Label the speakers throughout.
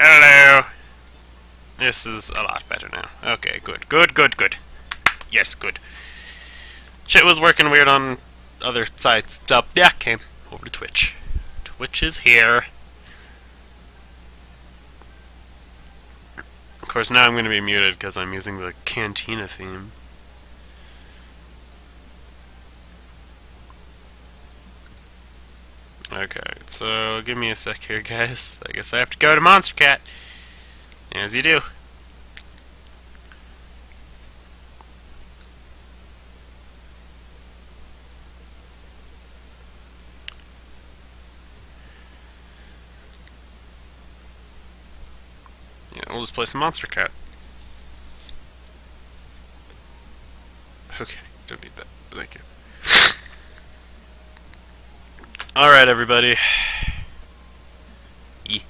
Speaker 1: Hello. This is a lot better now. Okay, good, good, good, good. Yes, good. Shit was working weird on other sites. Uh, yeah, came over to Twitch. Twitch is here. Of course, now I'm going to be muted because I'm using the Cantina theme. Okay, so give me a sec here, guys. I guess I have to go to Monstercat. As you do. Yeah, we'll just play some Monstercat. Okay, don't need that. Thank you. Alright, everybody. E.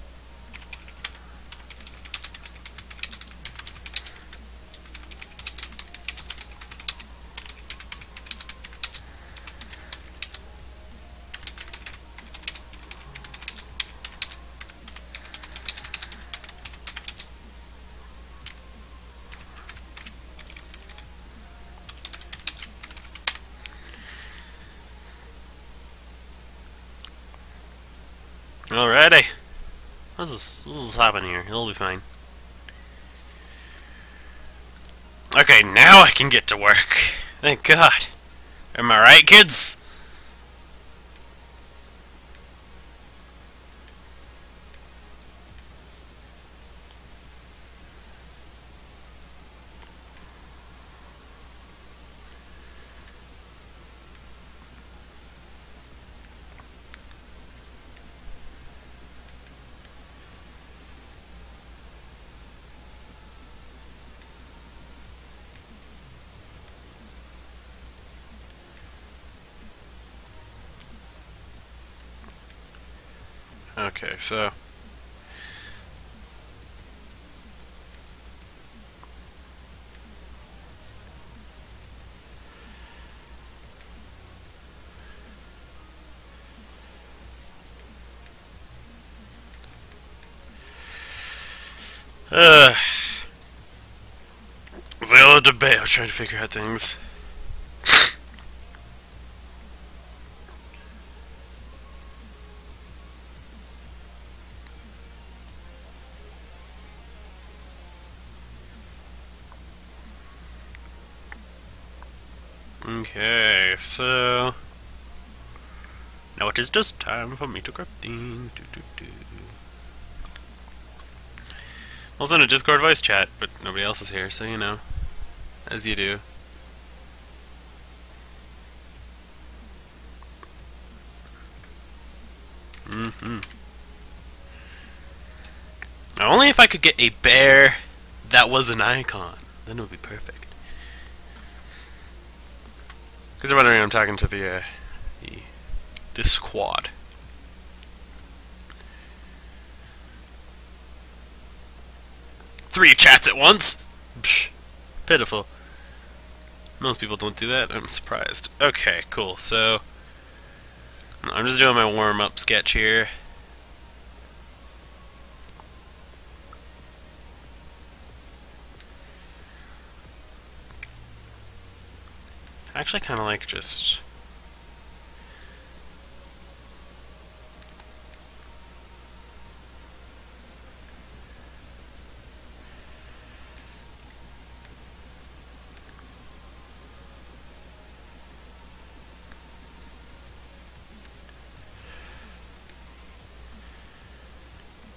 Speaker 1: Alrighty. This happening here. It'll be fine. Okay, now I can get to work. Thank God. Am I right, kids? Okay, so... Uh, Zilla debate. I'm trying to figure out things. Okay, so now it is just time for me to grab things. Do, do, do. I'll send a Discord voice chat, but nobody else is here, so you know, as you do. Mm-hmm. Only if I could get a bear that was an icon, then it would be perfect. Because you're wondering, I'm talking to the, uh, the, the squad. Three chats at once? Psh, pitiful. Most people don't do that. I'm surprised. Okay, cool. So, I'm just doing my warm-up sketch here. Actually kind of like just...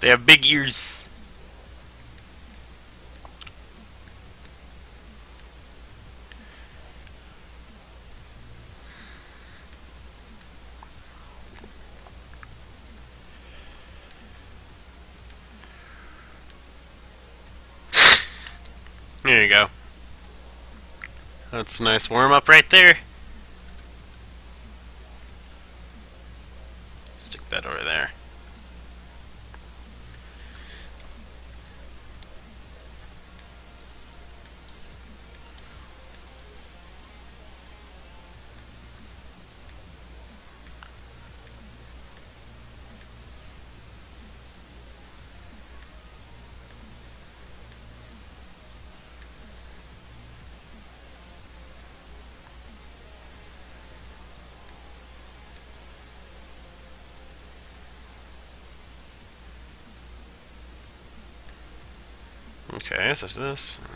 Speaker 1: They have big ears. There you go. That's a nice warm up right there. Stick that over there. Okay, so this. uh,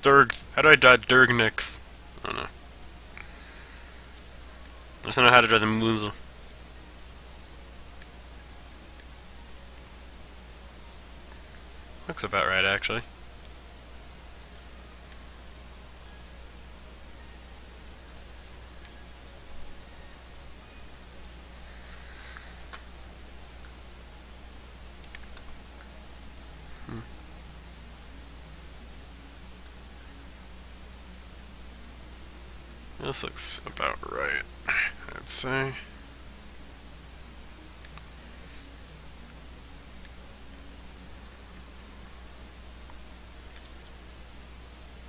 Speaker 1: Durg. How do I draw Durgnix? I don't know. I just don't know how to draw the Moozle. Looks about right, actually. This looks about right, I'd say.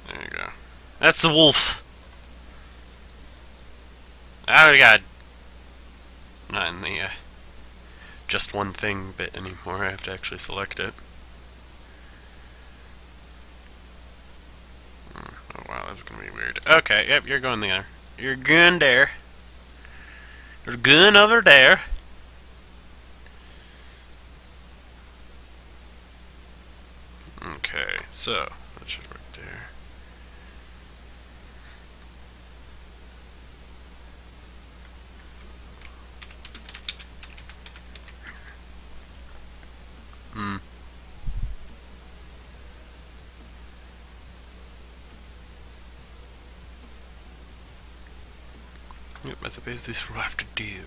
Speaker 1: There you go. That's the wolf. I already got not in the uh, just one thing bit anymore. I have to actually select it. Hmm, Oh wow, that's gonna be weird. Okay, yep, you're going there. You're going there. You're going over there. Okay, so that should work there. Hmm. Yep, I suppose this will have to do.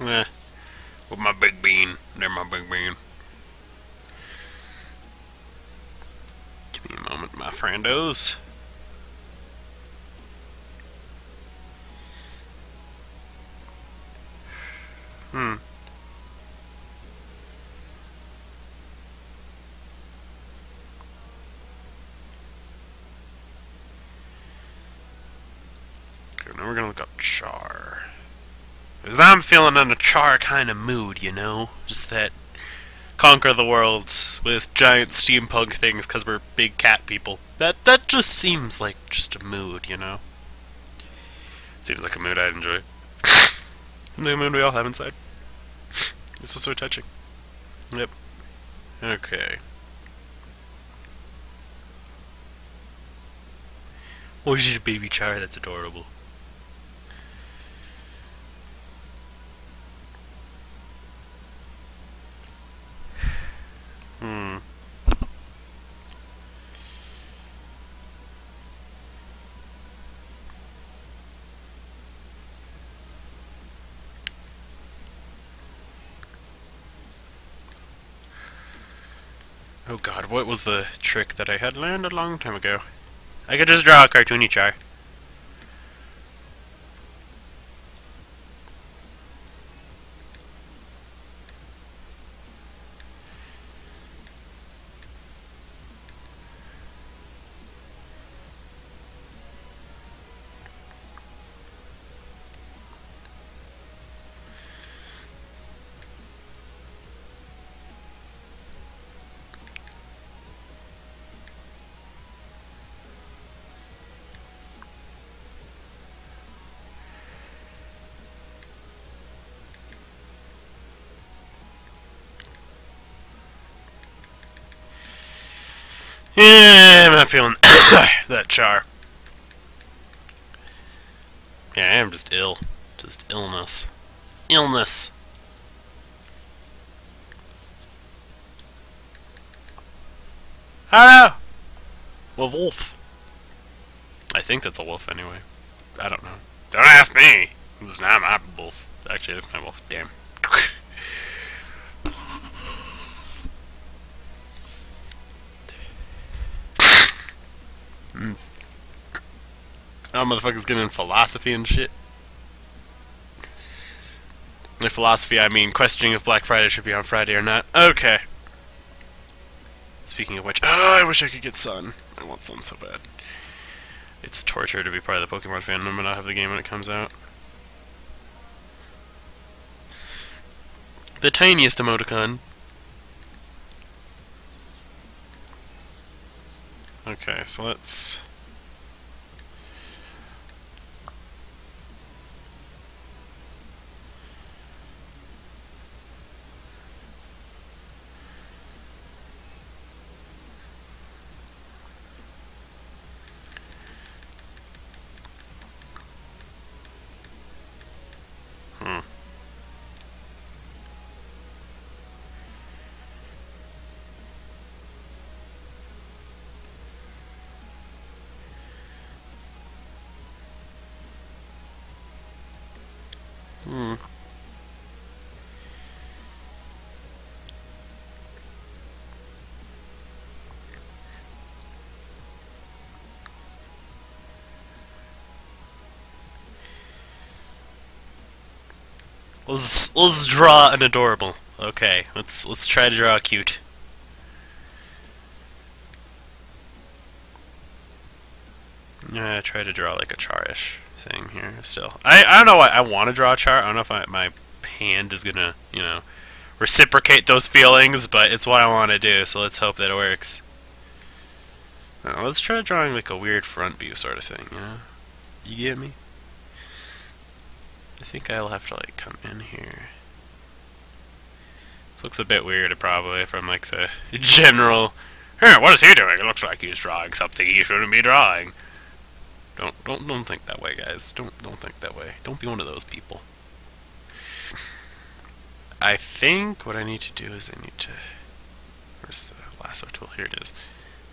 Speaker 1: Eh, with my big bean. There, my big bean. Give me a moment, my friendos. Hmm. Okay, now we're gonna look up Charr. Cause I'm feeling in a Charr kind of mood, you know? Just that conquer the worlds with giant steampunk things because we're big cat people. That that just seems like just a mood, you know? Seems like a mood I'd enjoy. the mood we all have inside. This is so touching. Yep. Okay. Oh, she's a baby Charr. That's adorable. Hmm. Oh god, what was the trick that I had learned a long time ago? I could just draw a cartoony Charr. Yeah, I'm not feeling that Charr. Yeah, I am just ill. Just illness. Illness. Hello! A wolf. I think that's a wolf anyway. I don't know. Don't ask me! It was not my wolf. Actually, it's my wolf. Damn. Oh, motherfuckers getting philosophy and shit. By philosophy, I mean questioning if Black Friday should be on Friday or not. Okay. Speaking of which, oh, I wish I could get Sun. I want Sun so bad. It's torture to be part of the Pokemon fandom and not have the game when it comes out. The tiniest emoticon. Okay, so let's... Hmm. Hmm. Let's let's draw an adorable. Okay, let's let's try to draw a cute. Yeah, try to draw like a charish thing here. Still, I I don't know. I want to draw a Charr. I don't know if I, my hand is gonna you know reciprocate those feelings, but it's what I want to do. So let's hope that it works. Now, let's try drawing like a weird front view sort of thing. You know, you get me? I think I'll have to like come in here. This looks a bit weird probably from like the general Here, what is he doing? It looks like he's drawing something he shouldn't be drawing. Don't don't don't think that way, guys. Don't don't think that way. Don't be one of those people. I think what I need to do is I need to where's the lasso tool? Here it is.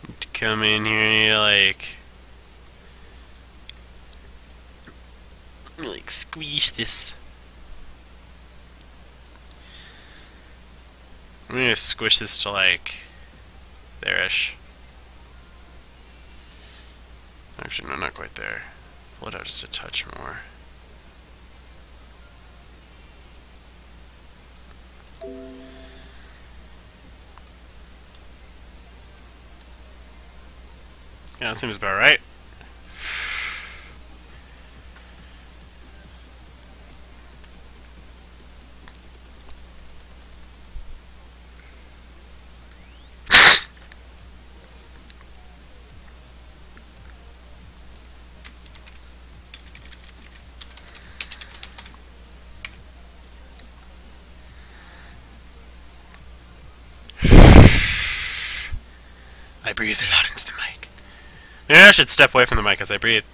Speaker 1: Need to come in here and like like squeeze this. I'm gonna squish this to like there-ish. Actually, no, not quite there. Pull it out just a touch more. Yeah, that seems about right. I breathe it out into the mic. Maybe I should step away from the mic as I breathe.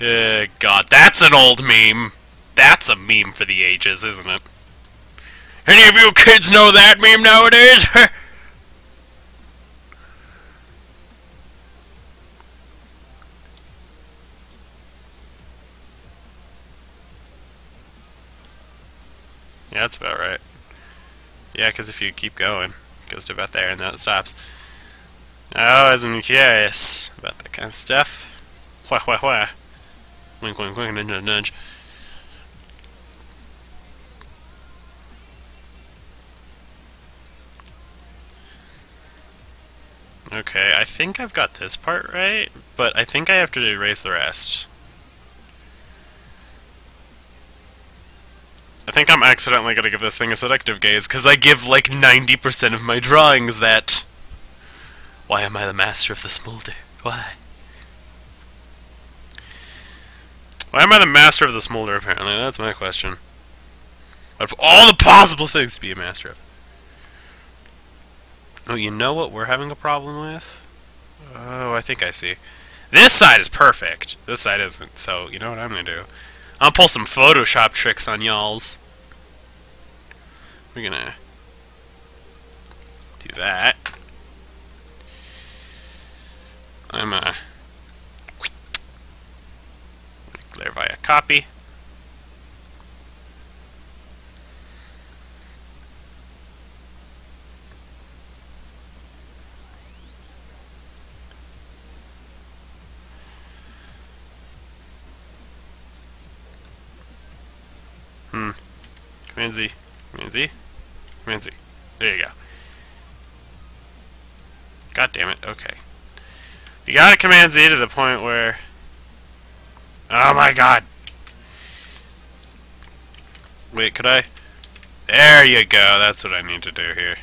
Speaker 1: Uh, God, that's an old meme. That's a meme for the ages, isn't it? Any of you kids know that meme nowadays? yeah, that's about right. Yeah, because if you keep going, goes to about there and then it stops. Oh, I wasn't curious about that kind of stuff. Wah wah wah. Wink wink wink nudge nudge. Okay, I think I've got this part right, but I think I have to erase the rest. I think I'm accidentally gonna give this thing a seductive gaze, because I give like 90% of my drawings that... Why am I the master of the smolder? Why? Why am I the master of the smolder, apparently? That's my question. Out of all the possible things to be a master of. Oh, you know what we're having a problem with? Oh, I think I see. This side is perfect. This side isn't, so you know what I'm gonna do? I'll pull some Photoshop tricks on y'alls. We're gonna do that. I'm uh clarify a copy. Z. Command Z. There you go. God damn it. Okay. You gotta Command Z to the point where... Oh my god! Wait, could I... There you go, that's what I need to do here.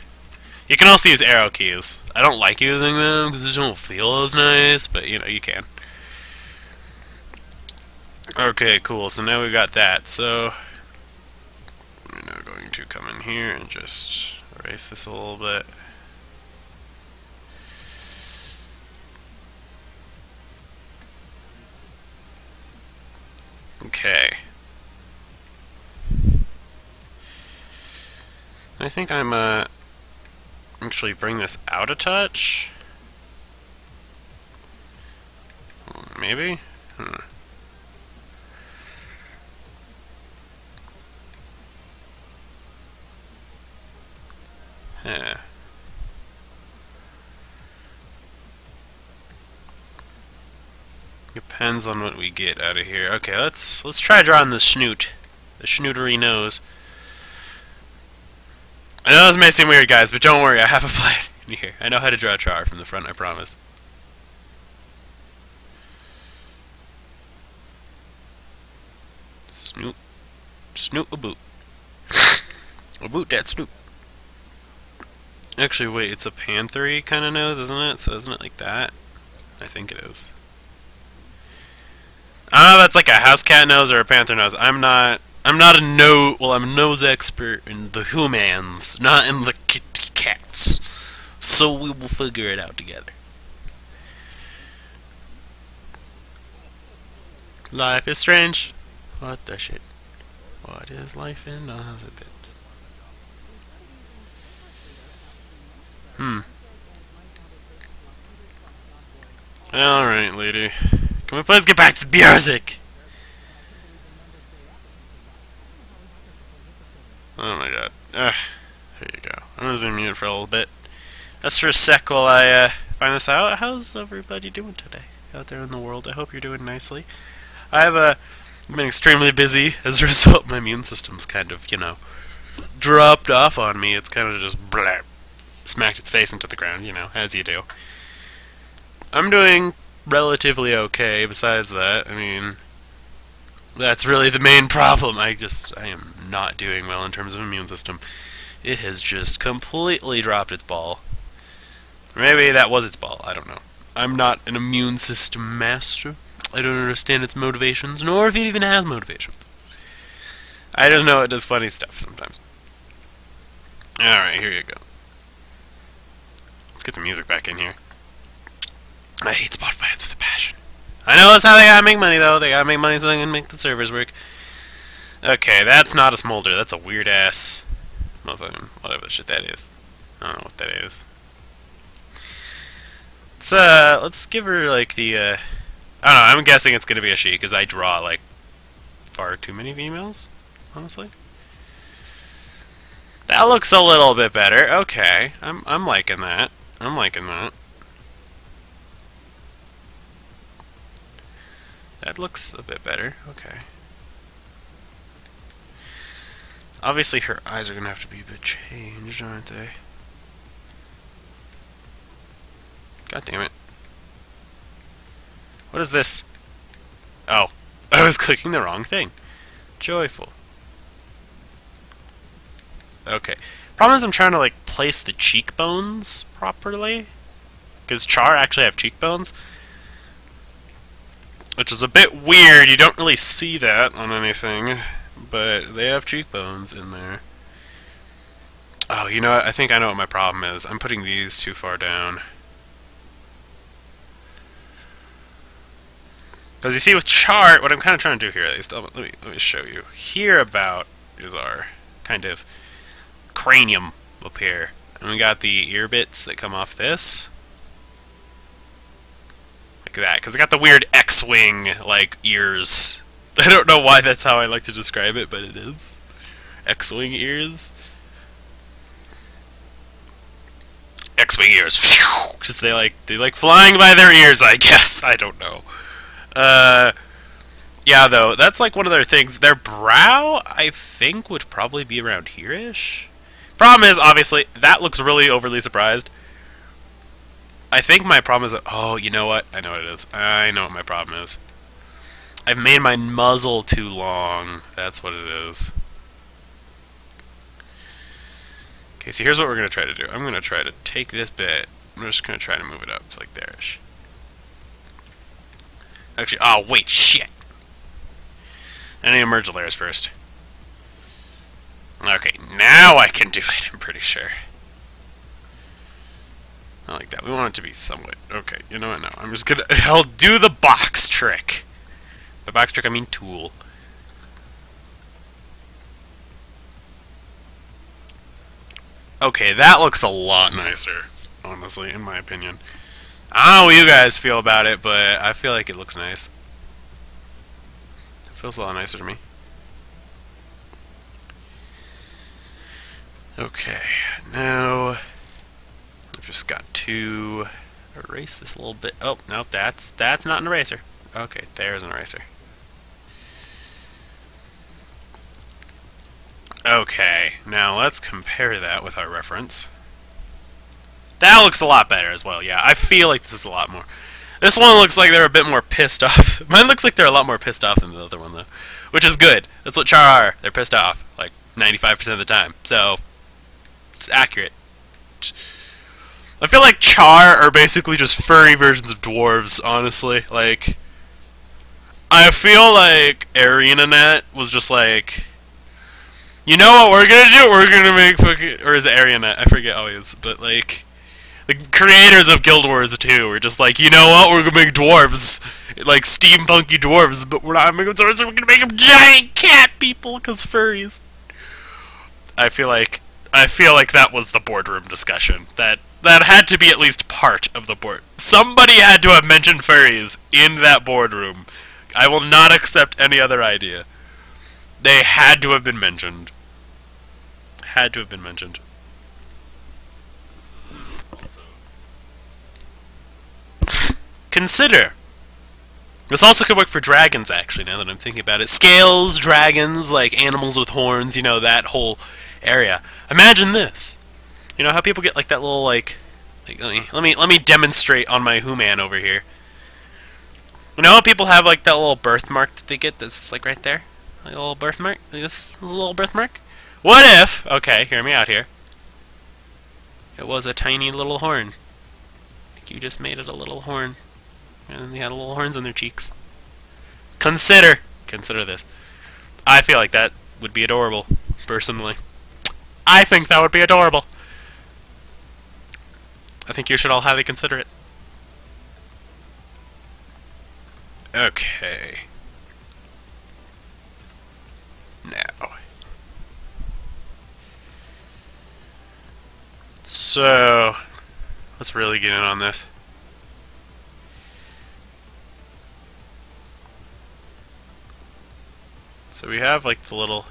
Speaker 1: You can also use arrow keys. I don't like using them because they don't feel as nice, but you know, you can. Okay, cool, so now we've got that, so... here and just erase this a little bit. Okay. I think I'm, uh, actually bring this out a touch. Maybe? Hmm. Yeah. Depends on what we get out of here. Okay, let's let's try drawing the snoot. The snootery nose. I know this may seem weird, guys, but don't worry, I have a plan in here. I know how to draw a Charr from the front, I promise. Snoot. Snoot a boot. a boot that snoot. Actually, wait, it's a panthery kind of nose, isn't it? So isn't it like that? I think it is. If that's like a house cat nose or a panther nose. I'm not I'm not a no. Well, I'm a nose expert in the humans, not in the cats. So we will figure it out together. Life is strange. What the shit? What is life in other bits? Hmm. Alright, lady. Can we please get back to the music? Oh my god. Ugh. There you go. I'm gonna zoom in for a little bit. That's for a sec while I uh, find this out. How's everybody doing today out there in the world? I hope you're doing nicely. I have uh, been extremely busy as a result. My immune system's kind of, you know, dropped off on me. It's kind of just blah, smacked its face into the ground, you know, as you do. I'm doing relatively okay. Besides that, I mean, that's really the main problem. I just, I am not doing well in terms of immune system. It has just completely dropped its ball. Maybe that was its ball, I don't know. I'm not an immune system master. I don't understand its motivations, nor if it even has motivation. I just know it does funny stuff sometimes. Alright, here you go. Get the music back in here. I hate Spotify ads with a passion. I know that's how they gotta make money, though. They gotta make money so they can make the servers work. Okay, that's not a smolder. That's a weird ass motherfucking whatever the shit that is. I don't know what that is. Let's uh, let's give her like the uh, I don't know. I'm guessing it's gonna be a she because I draw like far too many females, honestly. That looks a little bit better. Okay, I'm I'm liking that. I'm liking that. That looks a bit better. Okay. Obviously her eyes are going to have to be a bit changed, aren't they? God damn it. What is this? Oh, I was clicking the wrong thing. Joyful. Okay. Problem is I'm trying to, like, place the cheekbones properly. Because Charr actually have cheekbones. Which is a bit weird. You don't really see that on anything but they have cheekbones in there. Oh, you know what? I think I know what my problem is. I'm putting these too far down. Because you see with Charr, what I'm kind of trying to do here, at least, oh, let me, let me show you. Here about is our kind of cranium up here. And we got the ear bits that come off this. Like that, because I got the weird X-wing, like, ears I don't know why that's how I like to describe it, but it is. X-wing ears. X-wing ears, because they like they like flying by their ears. I guess I don't know. Uh, yeah, though that's like one of their things. Their brow, I think, would probably be around here-ish, Problem is, obviously, that looks really overly surprised. I think my problem is that, oh, you know what? I know what it is. I know what my problem is. I've made my muzzle too long. That's what it is. Okay, so here's what we're going to try to do. I'm going to try to take this bit. I'm just going to try to move it up to like there-ish. Actually, oh, wait, shit. I need to merge the layers first. Okay, now I can do it, I'm pretty sure. I like that. We want it to be somewhat... Okay, you know what? No, I'm just gonna... I'll do the box trick. By box trick, I mean tool. Okay, that looks a lot nicer, honestly, in my opinion. I don't know what you guys feel about it, but I feel like it looks nice. It feels a lot nicer to me. Okay, now I've just got to erase this a little bit. Oh, no, that's that's not an eraser. Okay, there's an eraser. Okay, now let's compare that with our reference. That looks a lot better as well, yeah. I feel like this is a lot more. This one looks like they're a bit more pissed off. Mine looks like they're a lot more pissed off than the other one, though. Which is good. That's what Charr are. They're pissed off, like, 95% of the time. So, it's accurate. I feel like Charr are basically just furry versions of dwarves, honestly. Like, I feel like ArenaNet was just like, you know what we're gonna do? We're gonna make fucking, or is it ArenaNet? I forget always, but like, the creators of Guild Wars 2 were just like, you know what? We're gonna make dwarves, like steampunky dwarves, but we're not making dwarves. We're gonna make them giant cat people because furries. I feel like I feel like that was the boardroom discussion. That that had to be at least part of the board. Somebody had to have mentioned furries in that boardroom. I will not accept any other idea. They had to have been mentioned. Had to have been mentioned. Also. Consider. This also could work for dragons, actually, now that I'm thinking about it. Scales, dragons, like animals with horns, you know, that whole area. Imagine this. You know how people get like that little like, like let me let me let me demonstrate on my Who-Man over here. You know how people have like that little birthmark that they get that's just like right there? Like a little birthmark? Like this little birthmark? What if, okay, hear me out here. It was a tiny little horn. Like you just made it a little horn. And they had little horns on their cheeks. Consider! Consider this. I feel like that would be adorable, personally. I think that would be adorable. I think you should all highly consider it. Okay. Now. So, let's really get in on this. So we have like the little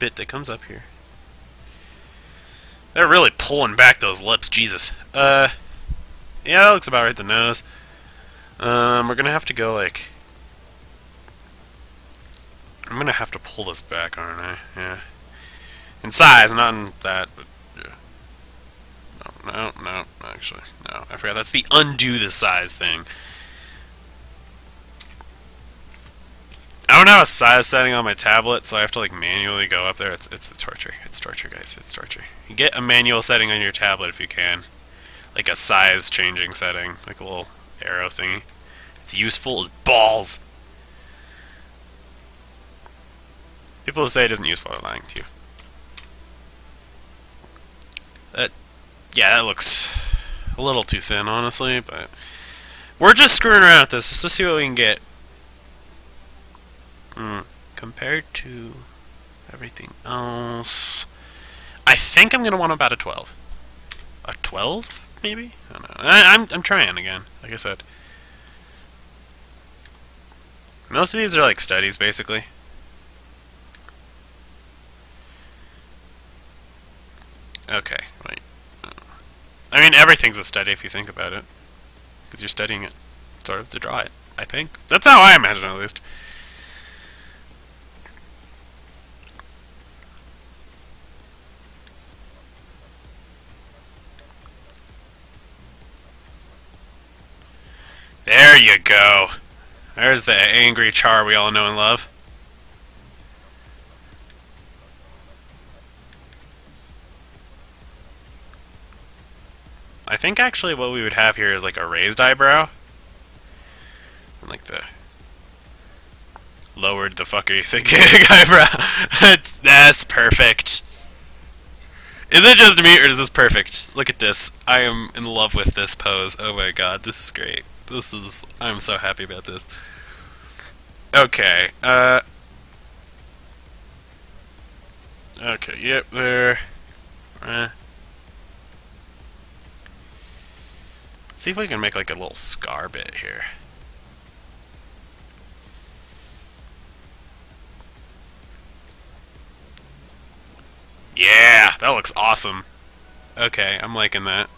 Speaker 1: bit that comes up here. They're really pulling back those lips, Jesus. Uh, yeah, that looks about right, the nose. Um, we're gonna have to go, like... I'm gonna have to pull this back, aren't I? Yeah. In size, not in that, but... Yeah. No, no, no, actually, no. I forgot, that's the undo the size thing. I don't have a size setting on my tablet, so I have to like manually go up there. It's it's, it's torture. It's torture, guys. It's torture. You get a manual setting on your tablet if you can, like a size changing setting, like a little arrow thingy. It's useful as balls. People who say it isn't useful are lying to you. That, yeah, that looks a little too thin, honestly, but we're just screwing around with this just to see what we can get. Mm, compared to everything else, I think I'm going to want about a 12. A 12, maybe? I don't know. I, I'm, I'm trying again, like I said. Most of these are like studies, basically. Okay, wait. I mean, everything's a study if you think about it. Because you're studying it, sort of, to draw it, I think. That's how I imagine it, at least. There you go. There's the angry Charr we all know and love. I think actually what we would have here is like a raised eyebrow. And like the lowered the fuck are you thinking eyebrow. that's, that's perfect. Is it just me or is this perfect? Look at this. I am in love with this pose. Oh my god, this is great. This is I'm so happy about this. Okay, uh Okay, yep, there. Eh. see if we can make like a little scar bit here. Yeah, that looks awesome. Okay, I'm liking that.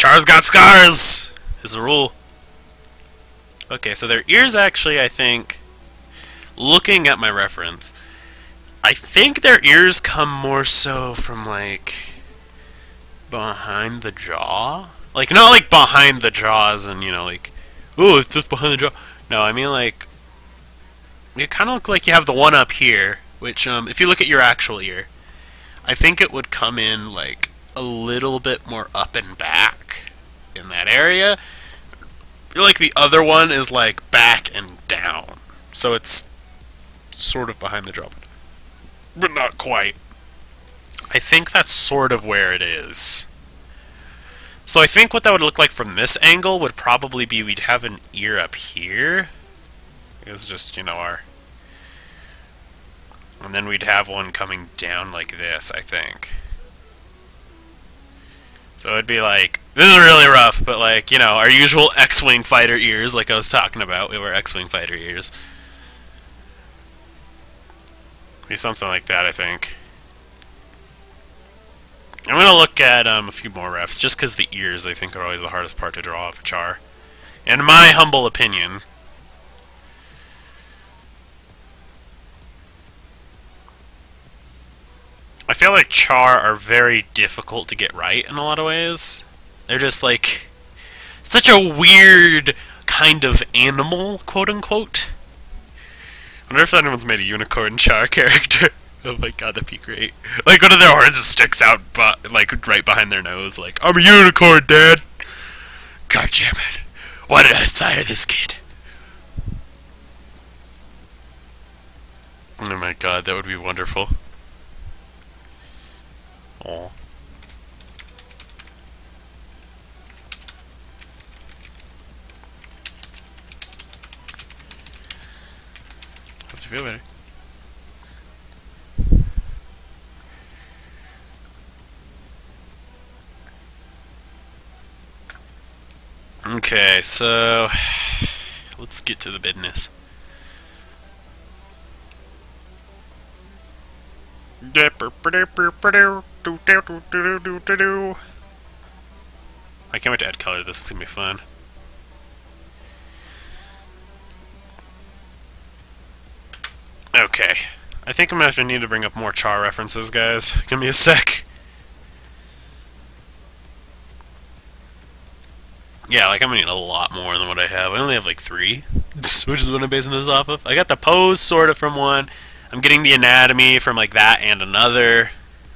Speaker 1: Charr's got scars! Is a rule. Okay, so their ears actually, I think, looking at my reference, I think their ears come more so from, like, behind the jaw? Like, not like behind the jaws and, you know, like, oh, it's just behind the jaw. No, I mean, like, you kind of look like you have the one up here, which, um, if you look at your actual ear, I think it would come in, like, a little bit more up and back in that area. Like the other one is, like, back and down. So it's sort of behind the jaw, but not quite. I think that's sort of where it is. So I think what that would look like from this angle would probably be we'd have an ear up here. It's just, you know, our... And then we'd have one coming down like this, I think. So it'd be like, this is really rough, but like, you know, our usual X-Wing fighter ears, like I was talking about, we were X-Wing fighter ears. Be something like that, I think. I'm to look at um, a few more refs, just because the ears, I think, are always the hardest part to draw off a Charr. In my humble opinion. I feel like Charr are very difficult to get right in a lot of ways. They're just like such a weird kind of animal, quote unquote. I wonder if anyone's made a unicorn Charr character. Oh my god, that'd be great. Like one of their horns just sticks out, but like right behind their nose. Like I'm a unicorn, Dad. God damn it! Why did I sire this kid? Oh my god, that would be wonderful. Oh. Hope to feel better. Okay, so let's get to the business. I can't wait to add color. This is gonna be fun. Okay. I think I'm gonna have to need to bring up more Charr references, guys. Give me a sec. Yeah, like I'm gonna need a lot more than what I have. I only have like three, which is what I'm basing this off of. I got the pose sort of from one. I'm getting the anatomy from like that and another.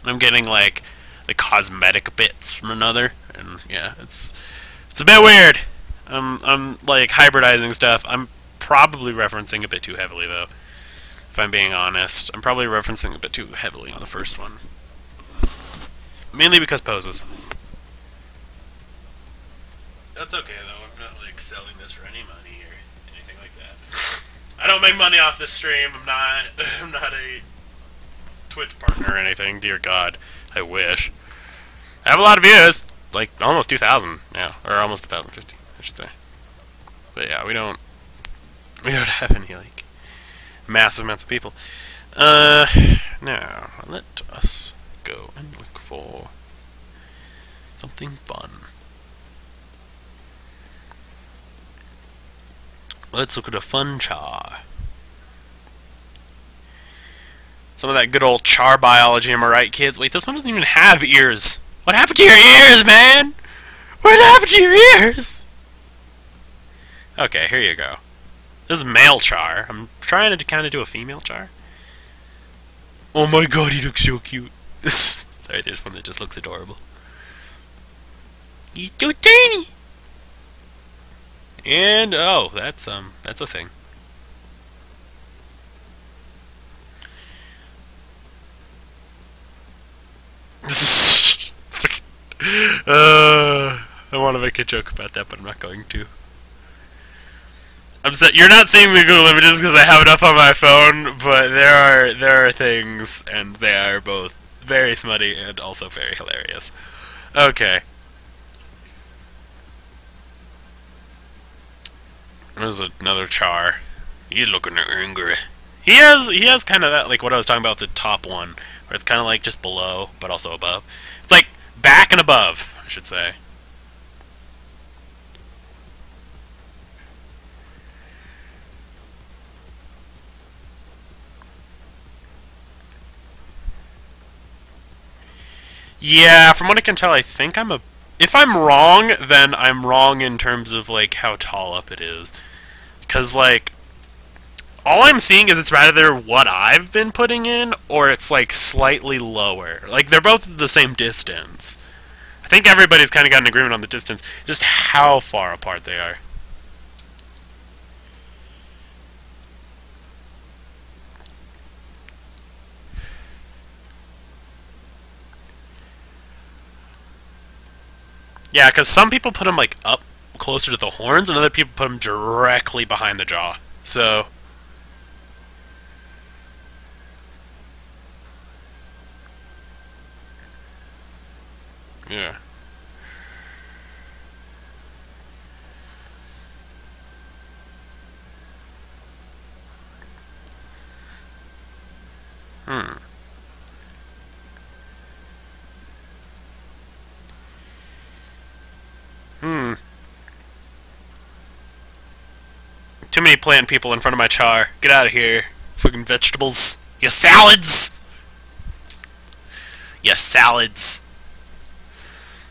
Speaker 1: I'm getting like the cosmetic bits from another, and yeah, it's it's a bit weird. I'm I'm like hybridizing stuff. I'm probably referencing a bit too heavily though. If I'm being honest, I'm probably referencing a bit too heavily on the first one. Mainly because poses. That's okay though. I'm not like selling this for any money or anything like that. I don't make money off this stream. I'm not. I'm not a Twitch partner or anything. Dear God, I wish. I have a lot of views, like almost 2,000. Yeah, or almost 2,050, I should say. But yeah, we don't. We don't have any like massive amounts of people. Uh, now let us go and look for something fun. Let's look at a fun Charr. Some of that good old Charr biology, am I right, kids? Wait, this one doesn't even have ears. What happened to your ears, man? What happened to your ears? Okay, here you go. This is male Charr. I'm trying to kind of do a female Charr. Oh my god, he looks so cute. Sorry, there's one that just looks adorable. He's so tiny. And oh, that's um, that's a thing. uh, I want to make a joke about that, but I'm not going to. I'm so, you're not seeing the Google images because I have enough on my phone, but there are there are things, and they are both very smutty and also very hilarious. Okay. There's another Charr. He's looking angry. He has he has kind of that like what I was talking about the top one, where it's kind of like just below but also above. It's like back and above, I should say. Yeah, from what I can tell, I think I'm a. If I'm wrong, then I'm wrong in terms of like how tall up it is, because like all I'm seeing is it's rather what I've been putting in, or it's like slightly lower. Like they're both the same distance. I think everybody's kind of got an agreement on the distance, just how far apart they are. Yeah, because some people put them like up closer to the horns, and other people put them directly behind the jaw. So. Yeah. Hmm. Hmm. Too many plant people in front of my Charr. Get out of here. Fucking vegetables. You salads! You salads.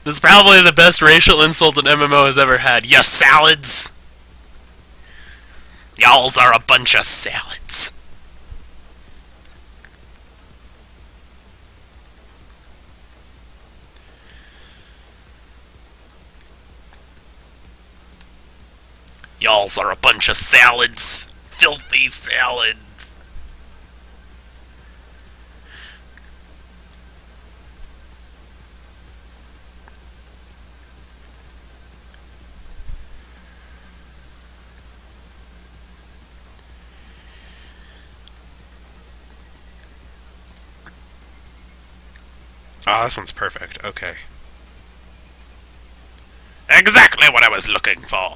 Speaker 1: This is probably the best racial insult an MMO has ever had. You salads! Y'alls are a bunch of salads. Y'alls are a bunch of salads. Filthy salads. Ah, oh, this one's perfect. Okay. Exactly what I was looking for.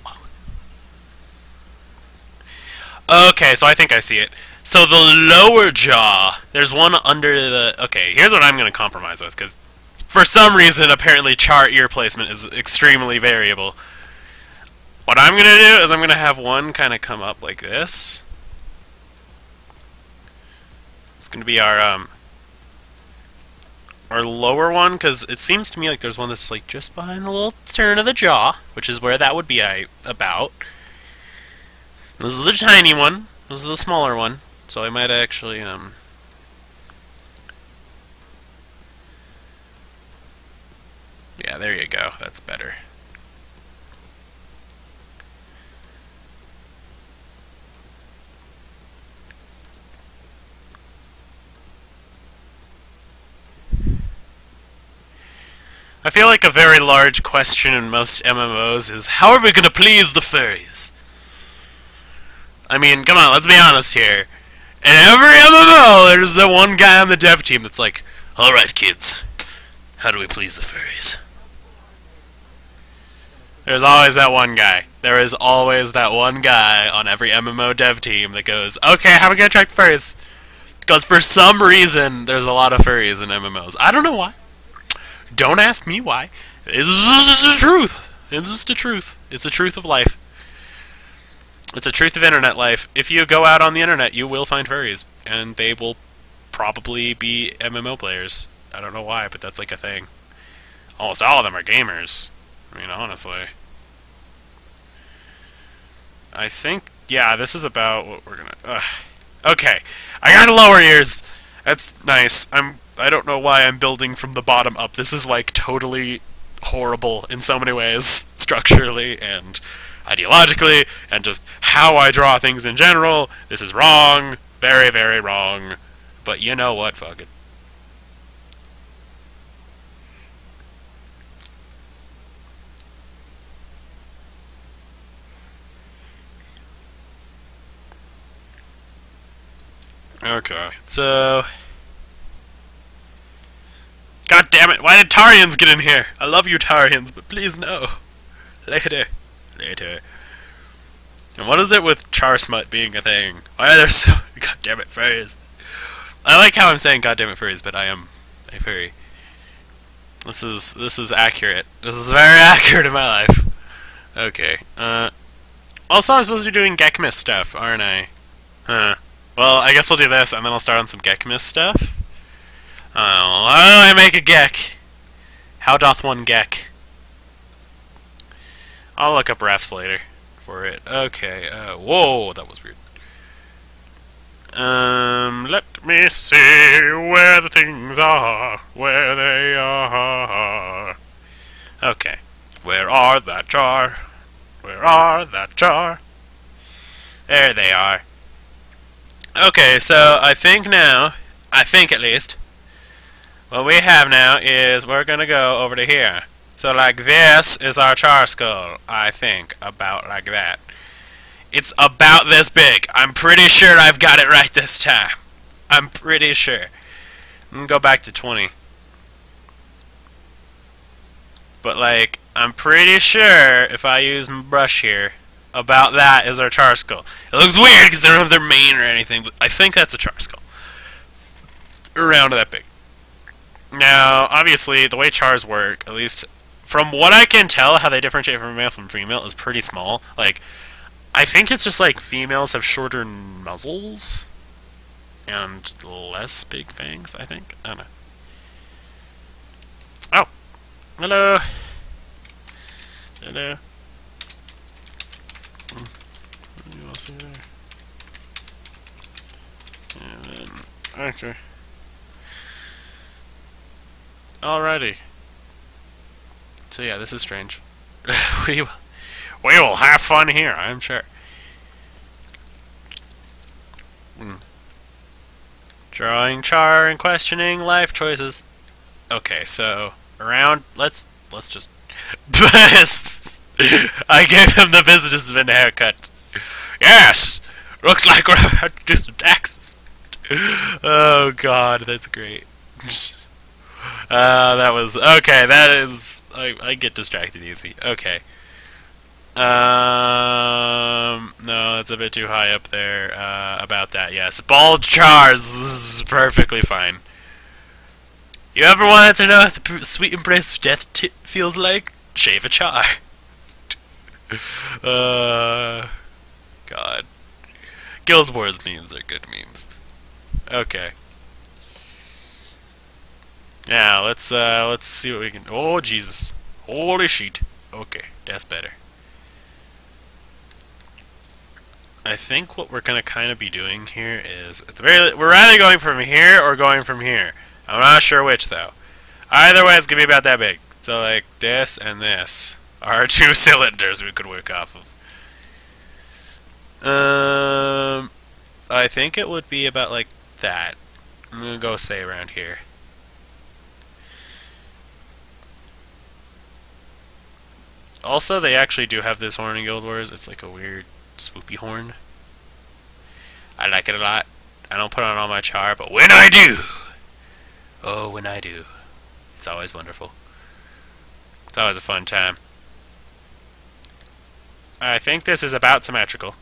Speaker 1: Okay, so I think I see it. So the lower jaw, there's one under the... Okay, here's what I'm going to compromise with, because for some reason, apparently Charr ear placement is extremely variable. What I'm going to do is I'm going to have one kind of come up like this. It's going to be our um, our lower one, because it seems to me like there's one that's like just behind the little turn of the jaw, which is where that would be I, about. This is the tiny one. This is the smaller one. So I might actually, um... Yeah, there you go. That's better. I feel like a very large question in most MMOs is, how are we to please the furries? I mean, come on, let's be honest here. In every MMO, there's that one guy on the dev team that's like, Alright, kids, how do we please the furries? There's always that one guy. There is always that one guy on every MMO dev team that goes, Okay, how are we to attract furries? Because for some reason, there's a lot of furries in MMOs. I don't know why. Don't ask me why. It's just the truth. It's just the truth. It's the truth of life. It's the truth of internet life. If you go out on the internet, you will find furries, and they will probably be MMO players. I don't know why, but that's like a thing. Almost all of them are gamers. I mean, honestly. I think, yeah, this is about what we're gonna... Okay, I got lower ears! That's nice. I'm... I don't know why I'm building from the bottom up. This is, like, totally horrible in so many ways, structurally and ideologically, and just how I draw things in general. This is wrong. Very, very wrong. But you know what? Fuck it. Okay, so... God damn it, why did Tarians get in here? I love you Tarians, but please no. Later. Later. And what is it with Charsmut being a thing? Why are there so... God damn it, furries. I like how I'm saying God damn it, furries, but I am a furry. This is this is accurate. This is very accurate in my life. Okay. Uh. Also, I'm supposed to be doing Geckmas stuff, aren't I? Huh. Well, I guess I'll do this, and then I'll start on some Geckmas stuff. Uh, why I make a Gek? How doth one Gek? I'll look up refs later for it. Okay, uh, whoa, that was weird. Um, let me see where the things are, where they are. Okay, where are that jar? Where are that jar? There they are. Okay, so I think now, I think at least, what we have now is we're gonna go over to here. So like this is our Charr skull, I think, about like that. It's about this big. I'm pretty sure I've got it right this time. I'm pretty sure. I'm go back to 20. But like, I'm pretty sure if I use my brush here, about that is our Charr skull. It looks weird because they don't have their mane or anything, but I think that's a Charr skull. Around that big. Now, obviously, the way Charrs work, at least from what I can tell, how they differentiate from male from female is pretty small. Like, I think it's just like females have shorter muzzles and less big fangs, I think. I don't know. Oh! Hello! Hello. Hmm. You see there? And then, okay. Alrighty. So yeah, this is strange. we we will have fun here, I'm sure. Mm. Drawing Charr and questioning life choices. Okay, so around let's let's just I gave him the businessman haircut. Yes! Looks like we're about to do some taxes. Oh god, that's great. Uh, that was okay. That is I, I get distracted easy. Okay. Um, no, it's a bit too high up there. Uh, about that, yes. Bald Charrs. This is perfectly fine. You ever wanted to know what the sweet embrace of death feels like? Shave a Charr. uh, God. Guild Wars memes are good memes. Okay. Now let's uh, let's see what we can. Oh Jesus! Holy shit! Okay, that's better. I think what we're gonna kind of be doing here is at the very we're either going from here or going from here. I'm not sure which though. Either way, it's gonna be about that big. So like this and this are two cylinders we could work off of. Um, I think it would be about like that. I'm gonna go say around here. Also, they actually do have this horn in Guild Wars. It's like a weird swoopy horn. I like it a lot. I don't put on all my Charr, but when I do, oh, when I do, it's always wonderful. It's always a fun time. I think this is about symmetrical.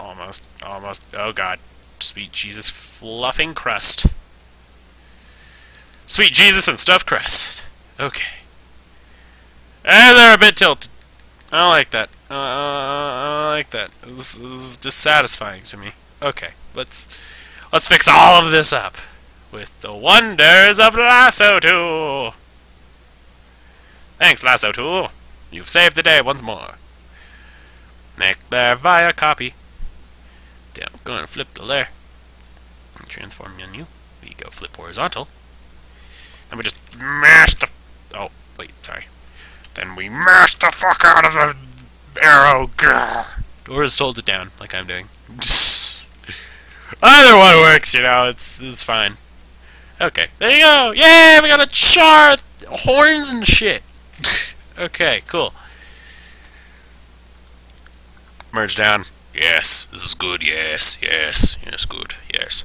Speaker 1: Almost, almost. Oh god. Sweet Jesus fluffing crust. Sweet Jesus and stuffed crust. Okay. And they're a bit tilted. I don't like that. Uh, uh, uh I don't like that. This, is dissatisfying to me. Okay, let's let's fix all of this up. with the wonders of Lasso Tool. Thanks, Lasso Tool. You've saved the day once more. Make there via copy. Then I'm gonna flip the layer. Transform menu. We go flip horizontal. Then we just mash the. Oh, wait, sorry. Then we mash the fuck out of the arrow. Grr. Or just holds it down, like I'm doing. Either one works, you know, it's, it's fine. Okay, there you go! Yay, we got a Charr! Horns and shit! okay, cool. Merge down. Yes, this is good, yes, yes, yes, good, yes.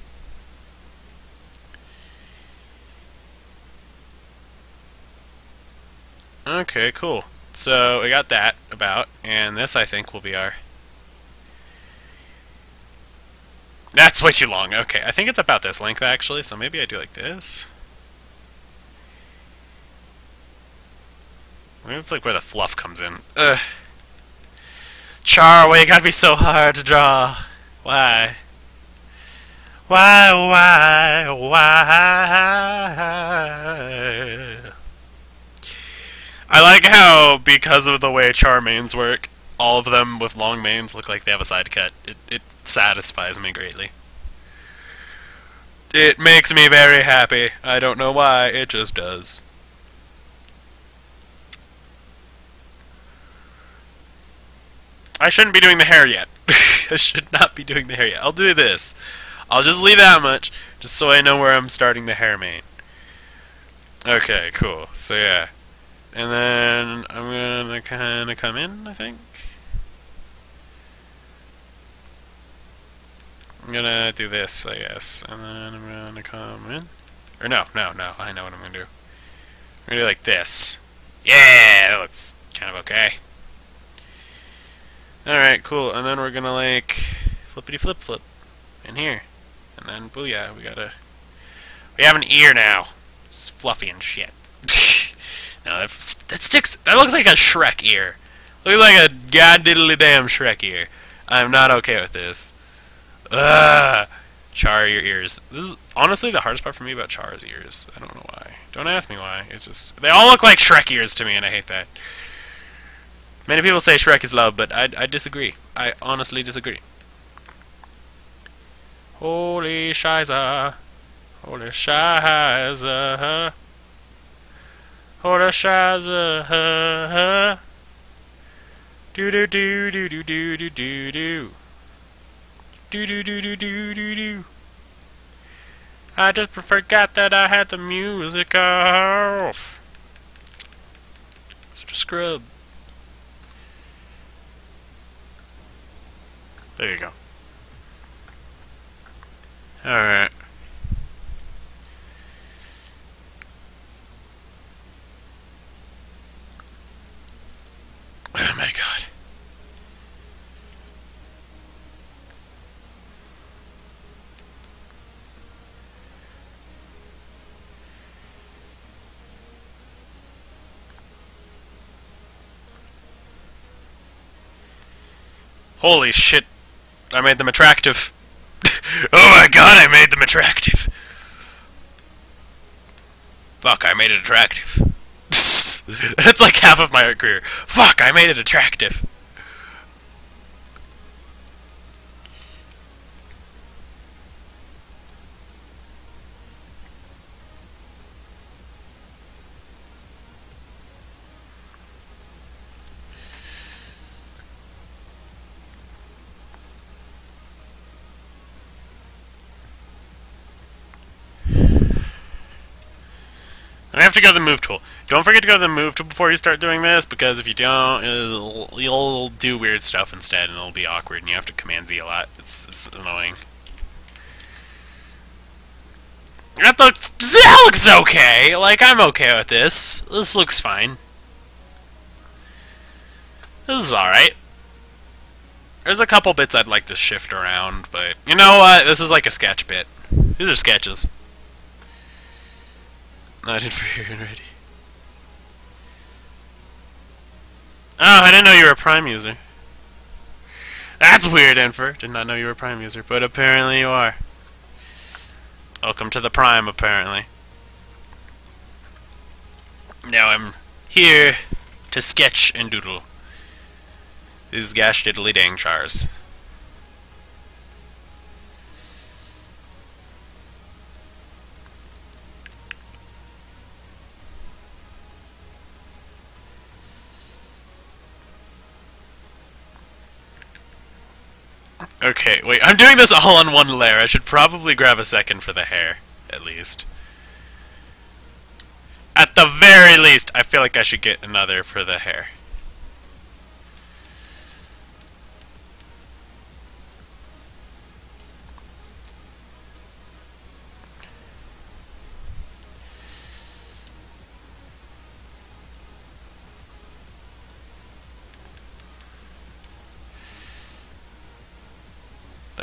Speaker 1: Okay, cool. So, we got that about, and this I think will be our That's way too long. Okay, I think it's about this length actually, so maybe I do like this. It's like where the fluff comes in. Ugh. Charr, why you gotta be so hard to draw? Why? Why, why, why? I like how, because of the way Charr mains work, all of them with long mains look like they have a side cut. It, it satisfies me greatly. It makes me very happy. I don't know why, it just does. I shouldn't be doing the hair yet. I should not be doing the hair yet. I'll do this. I'll just leave that much, just so I know where I'm starting the hair main. Okay, cool. So yeah. And then I'm gonna kinda come in, I think. I'm gonna do this, I guess, and then I'm gonna come in. Or no, no, no, I know what I'm gonna do. I'm gonna do like this. Yeah, that looks kind of okay. Alright, cool, and then we're gonna like flippity flip flip in here. And then booyah, we gotta we have an ear now. It's fluffy and shit. no, that, that sticks that looks like a Shrek ear. Looks like a god diddly damn Shrek ear. I'm not okay with this. Ugh! Charr your ears. This is honestly the hardest part for me about Charr's ears. I don't know why. Don't ask me why. It's just they all look like Shrek ears to me, and I hate that. Many people say Shrek is love, but I, I disagree. I honestly disagree. Holy Shiza. Holy Shiza. Holy Shiza. Do do do do do do do do do. Do do do do do do do. I just forgot that I had the music off. Such a scrub. There you go. Alright. Oh my god. Holy shit. I made them attractive. oh my god, I made them attractive. Fuck, I made it attractive. That's like half of my career. Fuck, I made it attractive. And I have to go to the move tool. Don't forget to go to the move tool before you start doing this, because if you don't, you'll do weird stuff instead, and it'll be awkward, and you have to command Z a lot. It's, it's annoying. That looks, that looks okay. Like, I'm okay with this. This looks fine. This is alright. There's a couple bits I'd like to shift around, but you know what? This is like a sketch bit. These are sketches. Not in for here already. Oh, I didn't know you were a Prime user. That's weird, Enfer. Did not know you were a Prime user, but apparently you are. Welcome to the Prime, apparently. Now I'm here to sketch and doodle. These gash diddly dang Charrs. Okay, wait, I'm doing this all on one layer. I should probably grab a second for the hair, at least. At the very least, I feel like I should get another for the hair.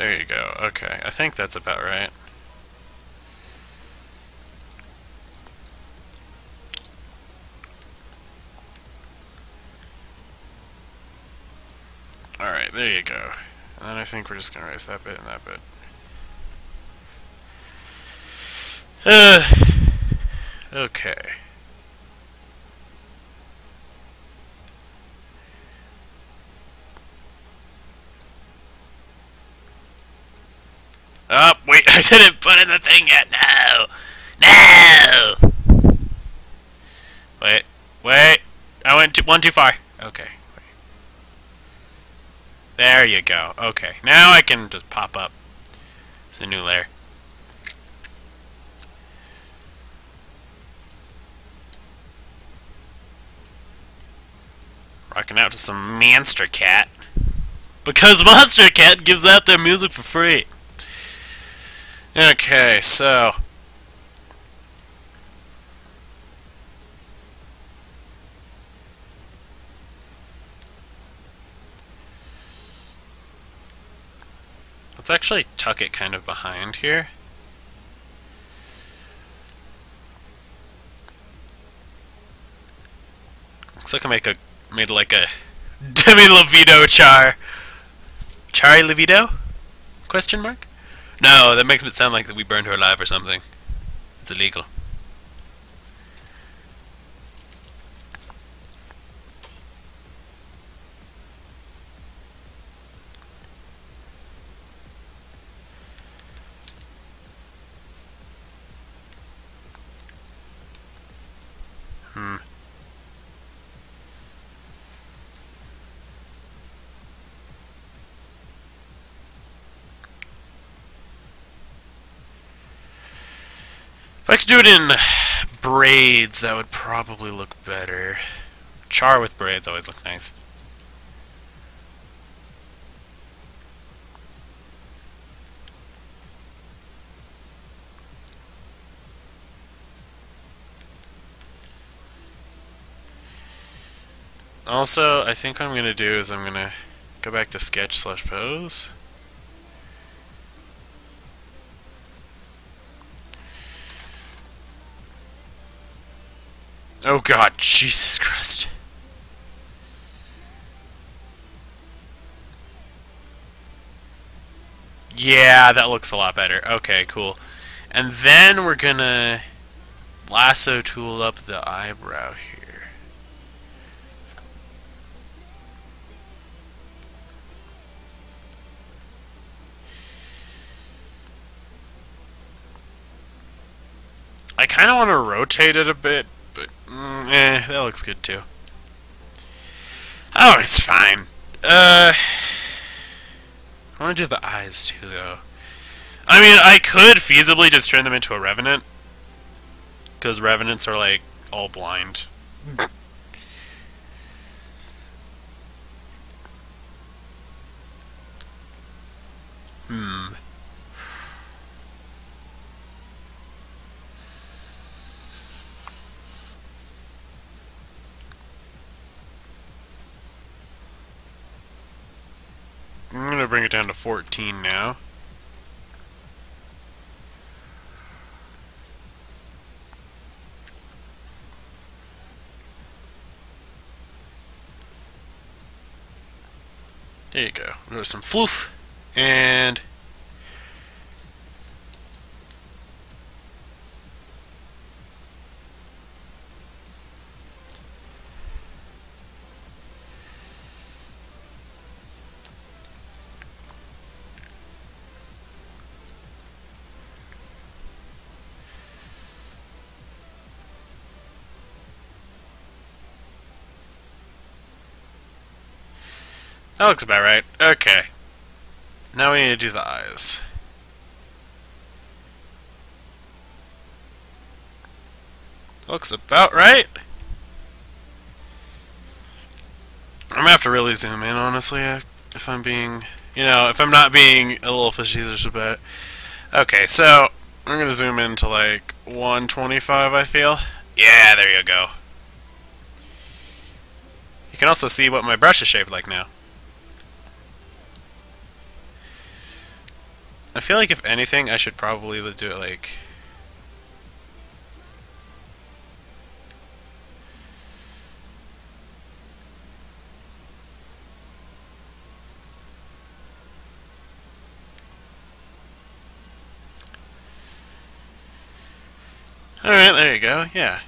Speaker 1: There you go. Okay, I think that's about right. Alright, there you go. And then I think we're just going to erase that bit and that bit. Uh, okay. Oh, wait, I didn't put in the thing yet. No! No! Wait, wait. I went too, one too far. Okay. There you go. Okay. Now I can just pop up. It's a new layer. Rocking out to some Monstercat. Because Monstercat gives out their music for free. Okay, so... Let's actually tuck it kind of behind here. Looks like I make a made like a Demi Lovato Charr. Chari Levito? Question mark? No, that makes it sound like we burned her alive or something. It's illegal. Hmm. If I could do it in braids, that would probably look better. Charr with braids always look nice. Also, I think what I'm going to do is I'm going to go back to sketch slash pose. Oh god, Jesus Christ. Yeah, that looks a lot better. Okay, cool. And then we're gonna lasso tool up the eyebrow here. I kind of want to rotate it a bit, mm, eh, that looks good too. Oh, it's fine. Uh, I want to do the eyes too, though. I mean, I could feasibly just turn them into a revenant, because revenants are like all blind. hmm. I'm going to bring it down to 14 now. There you go. There's some floof. And... That looks about right. Okay. Now we need to do the eyes. Looks about right. I'm gonna have to really zoom in, honestly, uh, if I'm being, you know, if I'm not being a little facetious about it. Okay, so I'm gonna zoom in to like 125, I feel. Yeah, there you go. You can also see what my brush is shaped like now. I feel like if anything, I should probably do it like... Alright, there you go, yeah.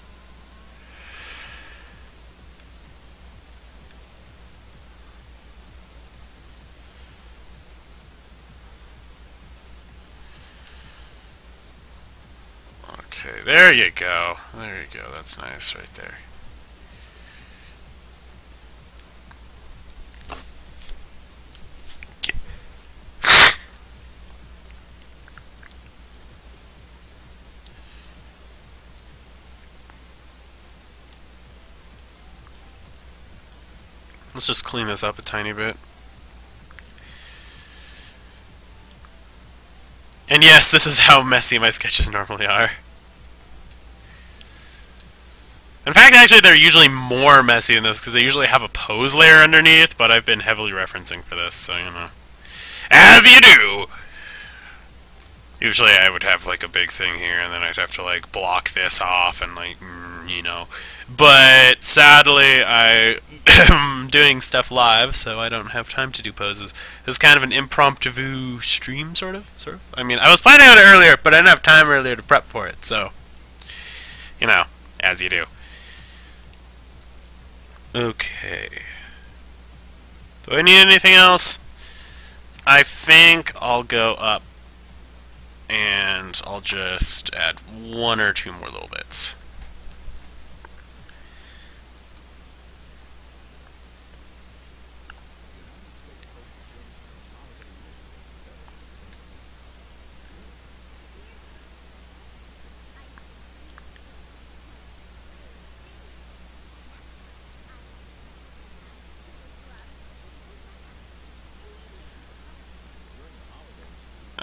Speaker 1: Okay, there you go. There you go. That's nice right there. Let's just clean this up a tiny bit. And yes, this is how messy my sketches normally are. In fact, actually, they're usually more messy than this, because they usually have a pose layer underneath, but I've been heavily referencing for this, so, you know. As you do! Usually I would have, like, a big thing here, and then I'd have to, like, block this off, and, like, mm, you know. But, sadly, I am doing stuff live, so I don't have time to do poses. This is kind of an impromptu stream, sort of, sort of. I mean, I was planning on it earlier, but I didn't have time earlier to prep for it, so... You know, as you do. Okay. Do I need anything else? I think I'll go up and I'll just add one or two more little bits.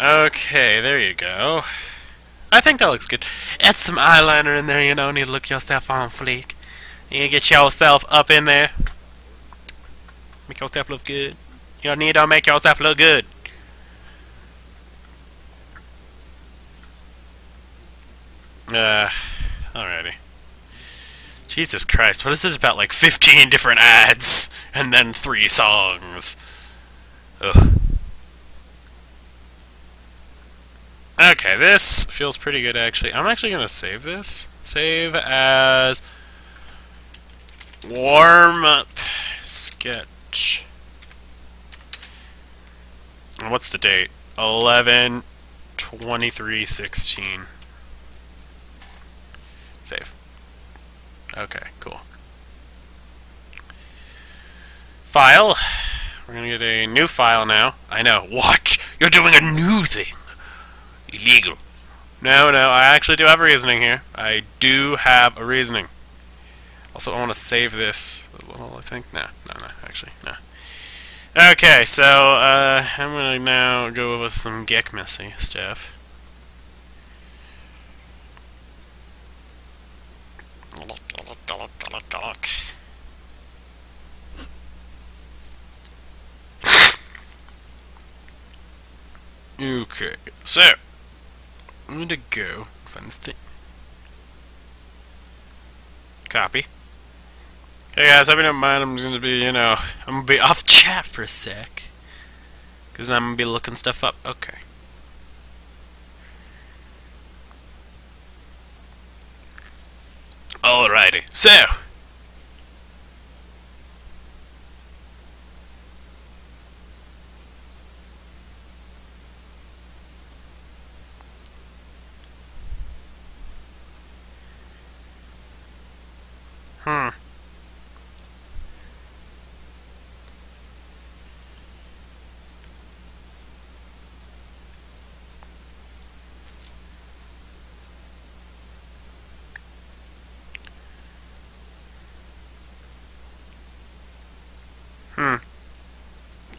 Speaker 1: Okay, there you go. I think that looks good. Add some eyeliner in there, you know, need to look yourself on fleek. You get yourself up in there. Make yourself look good. You need to make yourself look good. Uh, alrighty. Jesus Christ, what is this about, like 15 different ads, and then three songs? Ugh. Okay, this feels pretty good actually. I'm actually going to save this. Save as warm up sketch. What's the date? 11 23 16. Save. Okay, cool. File. We're going to get a new file now. I know. Watch! You're doing a new thing! Illegal. No, no, I actually do have a reasoning here. I do have a reasoning. Also, I want to save this a little, I think. No, no, no, actually, no. Okay, so, uh, I'm gonna now go with some Geck Messy stuff. Okay, so, I'm gonna go find this thing. Copy. Hey guys, you don't mind. I'm gonna be, you know, I'm gonna be off chat for a sec. Because I'm gonna be looking stuff up. Okay. Alrighty. So, Hmm.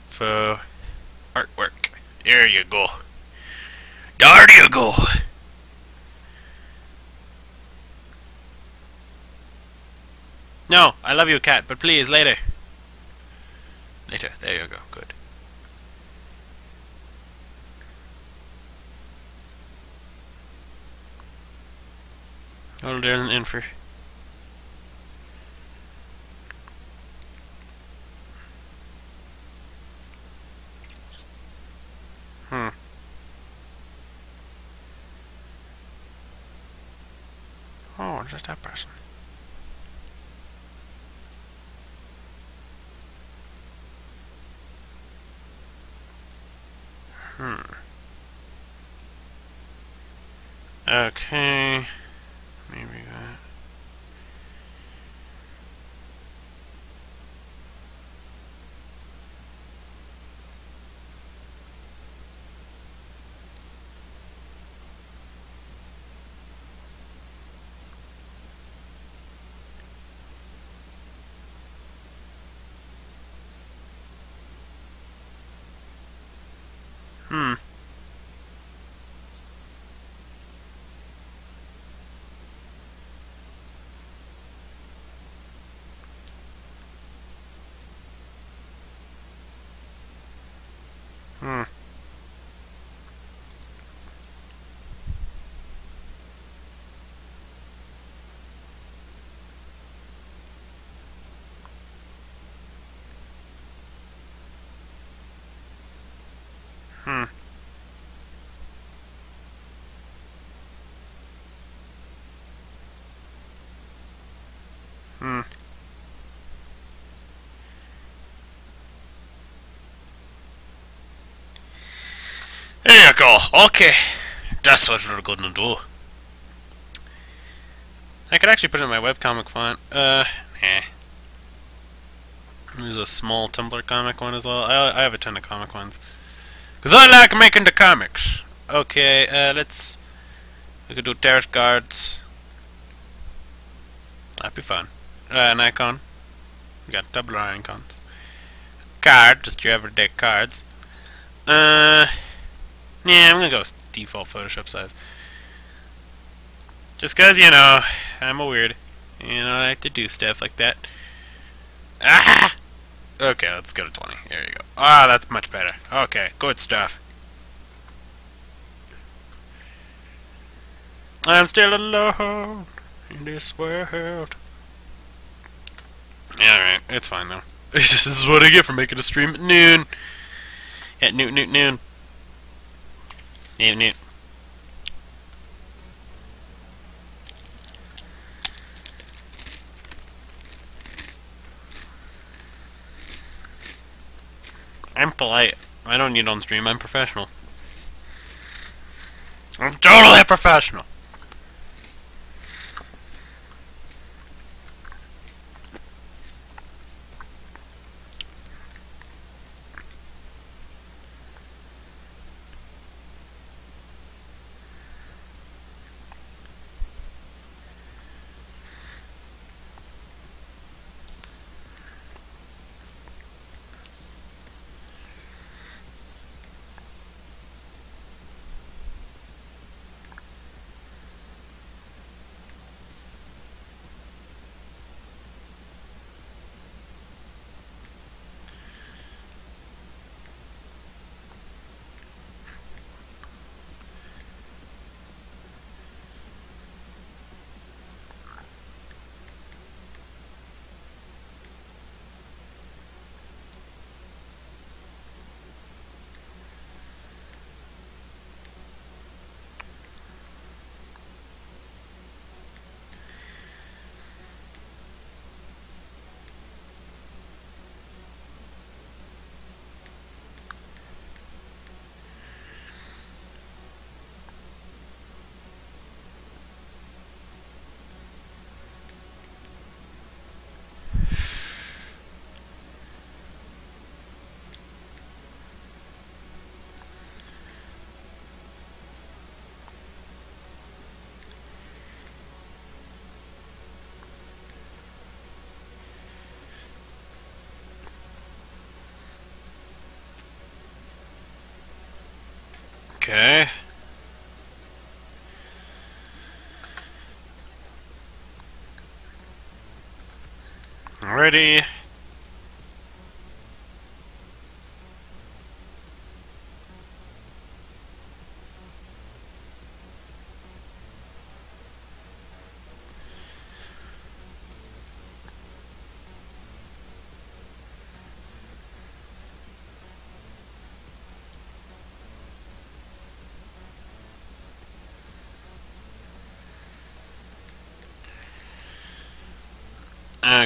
Speaker 1: For artwork. There you go. There you go. No, I love you, cat, but please, later. Later. There you go. Good. Oh, there's an infer. Hmm. Oh, just that person. Hmm. Okay. Maybe that. Hmm. Hmm. Hmm. Hmm. There you go. Okay. That's what we're gonna do. I could actually put it in my webcomic font. Uh, eh. There's a small Tumblr comic one as well. I, I have a ton of comic ones. Because I like making the comics. Okay, uh, let's... We could do tarot cards. That'd be fun. Uh, an icon. We got double icons. Card, just your everyday cards. Uh... Yeah, I'm gonna go with default Photoshop size. Just cause, you know, I'm a weird. And I like to do stuff like that. Ah! Okay, let's go to 20. There you go. Ah, that's much better. Okay, good stuff. I'm still alone in this world. Yeah, alright. It's fine, though. This is what I get for making a stream at noon. At noon, noon, noon. Noon, noon. I'm polite. I don't need on stream. I'm professional. I'm totally professional. Okay. Alrighty.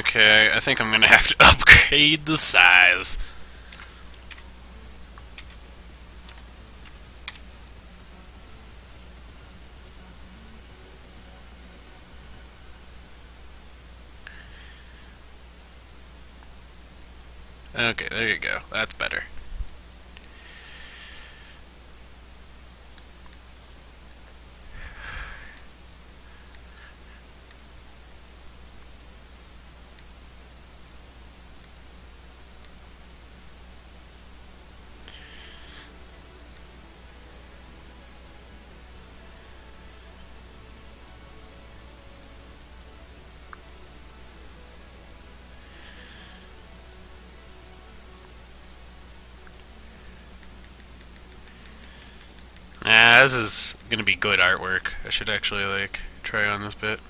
Speaker 1: Okay, I think I'm gonna have to upgrade the size. Okay, there you go. That's better. Is gonna be good artwork. I should actually, like, try on this bit.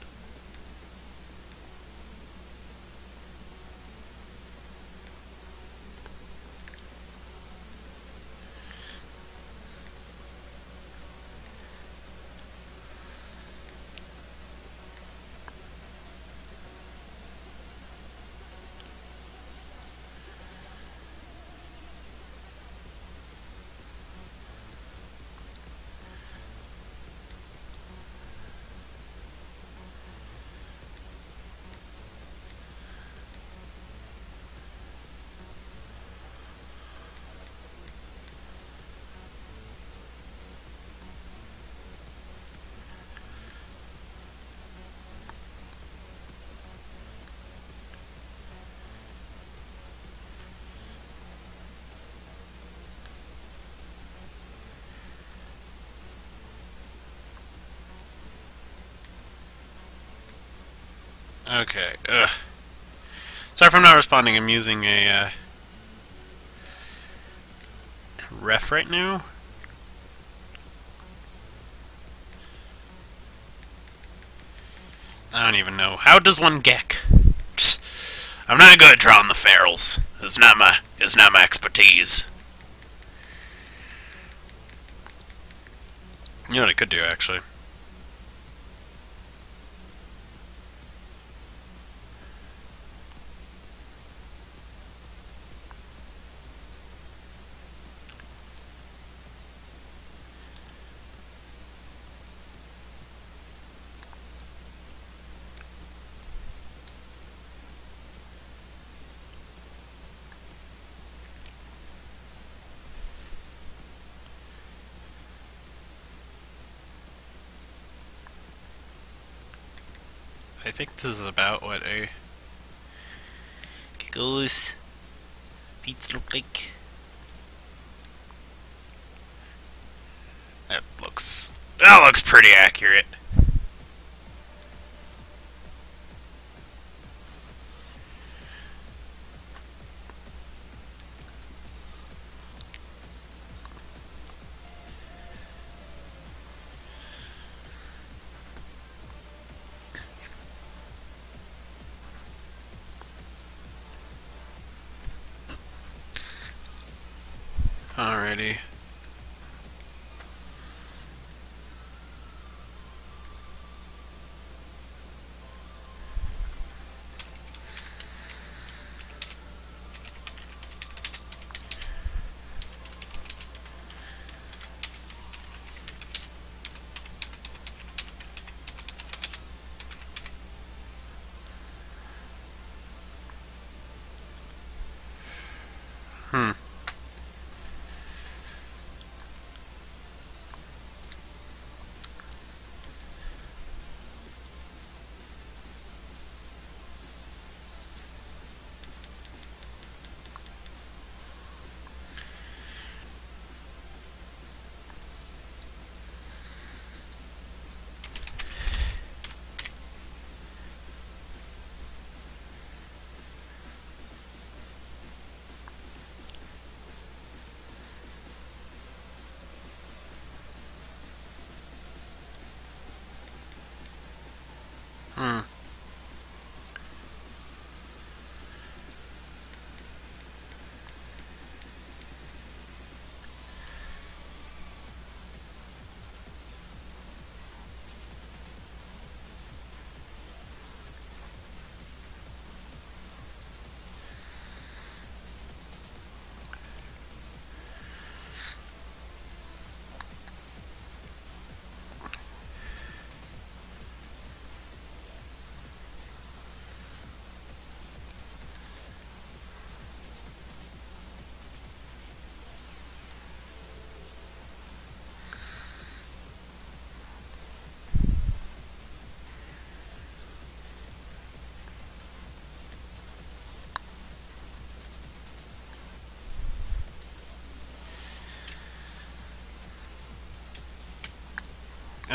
Speaker 1: Okay, ugh. Sorry if I'm not responding, I'm using a, uh, ref right now. I don't even know. How does one geck? I'm not good at drawing the ferals. It's not my it's not my expertise. You know what I could do actually? Think this is about what a Giggles feet look like. That looks that looks pretty accurate. Alrighty. Hmm. Hmm.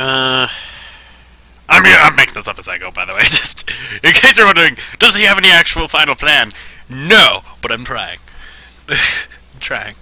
Speaker 1: Uh, I'm I'm making this up as I go. By the way, just in case you're wondering, does he have any actual final plan? No, but I'm trying. Trying.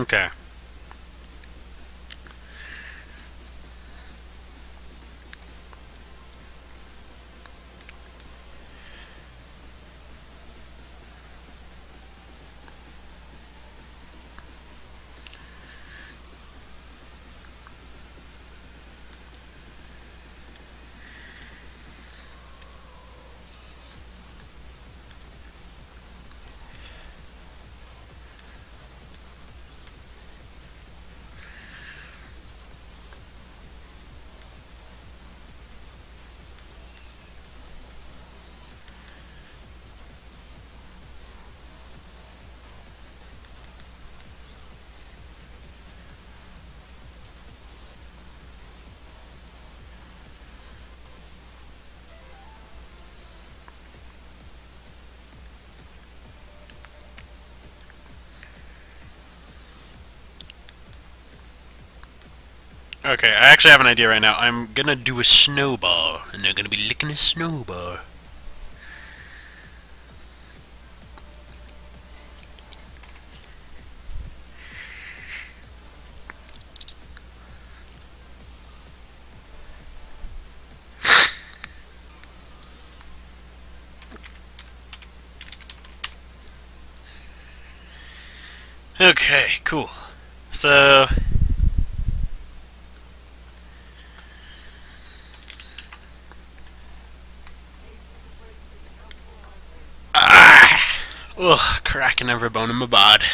Speaker 1: Okay. Okay, I actually have an idea right now. I'm gonna do a snowball, and they're gonna be licking a snowball. Okay, cool. So, Ugh, cracking every bone in my bod.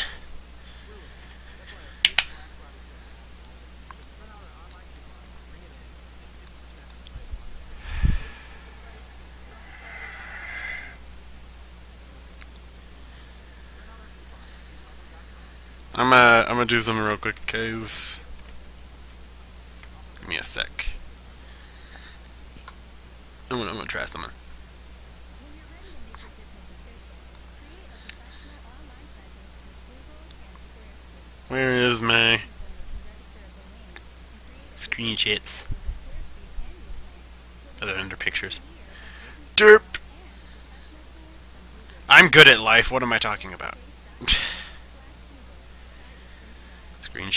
Speaker 1: I'm gonna I'm gonna do something real quick, guys. give me a sec. I'm gonna, I'm gonna try something. Where is my screen shits? Oh, they're under pictures. Derp! I'm good at life, what am I talking about? screen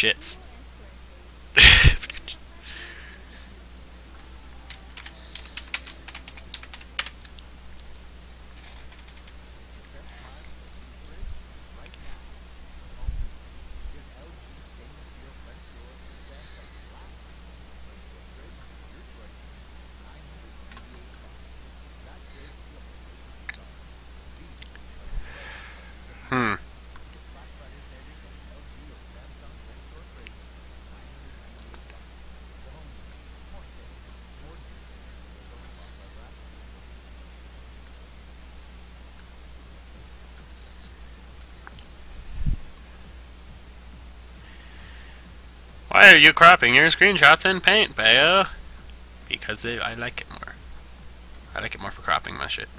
Speaker 1: Why are you cropping your screenshots in Paint, Beo? Because they, I like it more. I like it more for cropping my shit.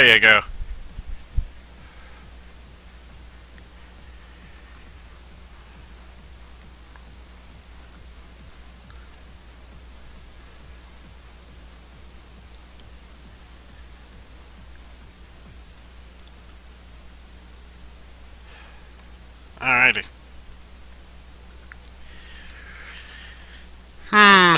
Speaker 1: There you go. Alrighty. Hmm.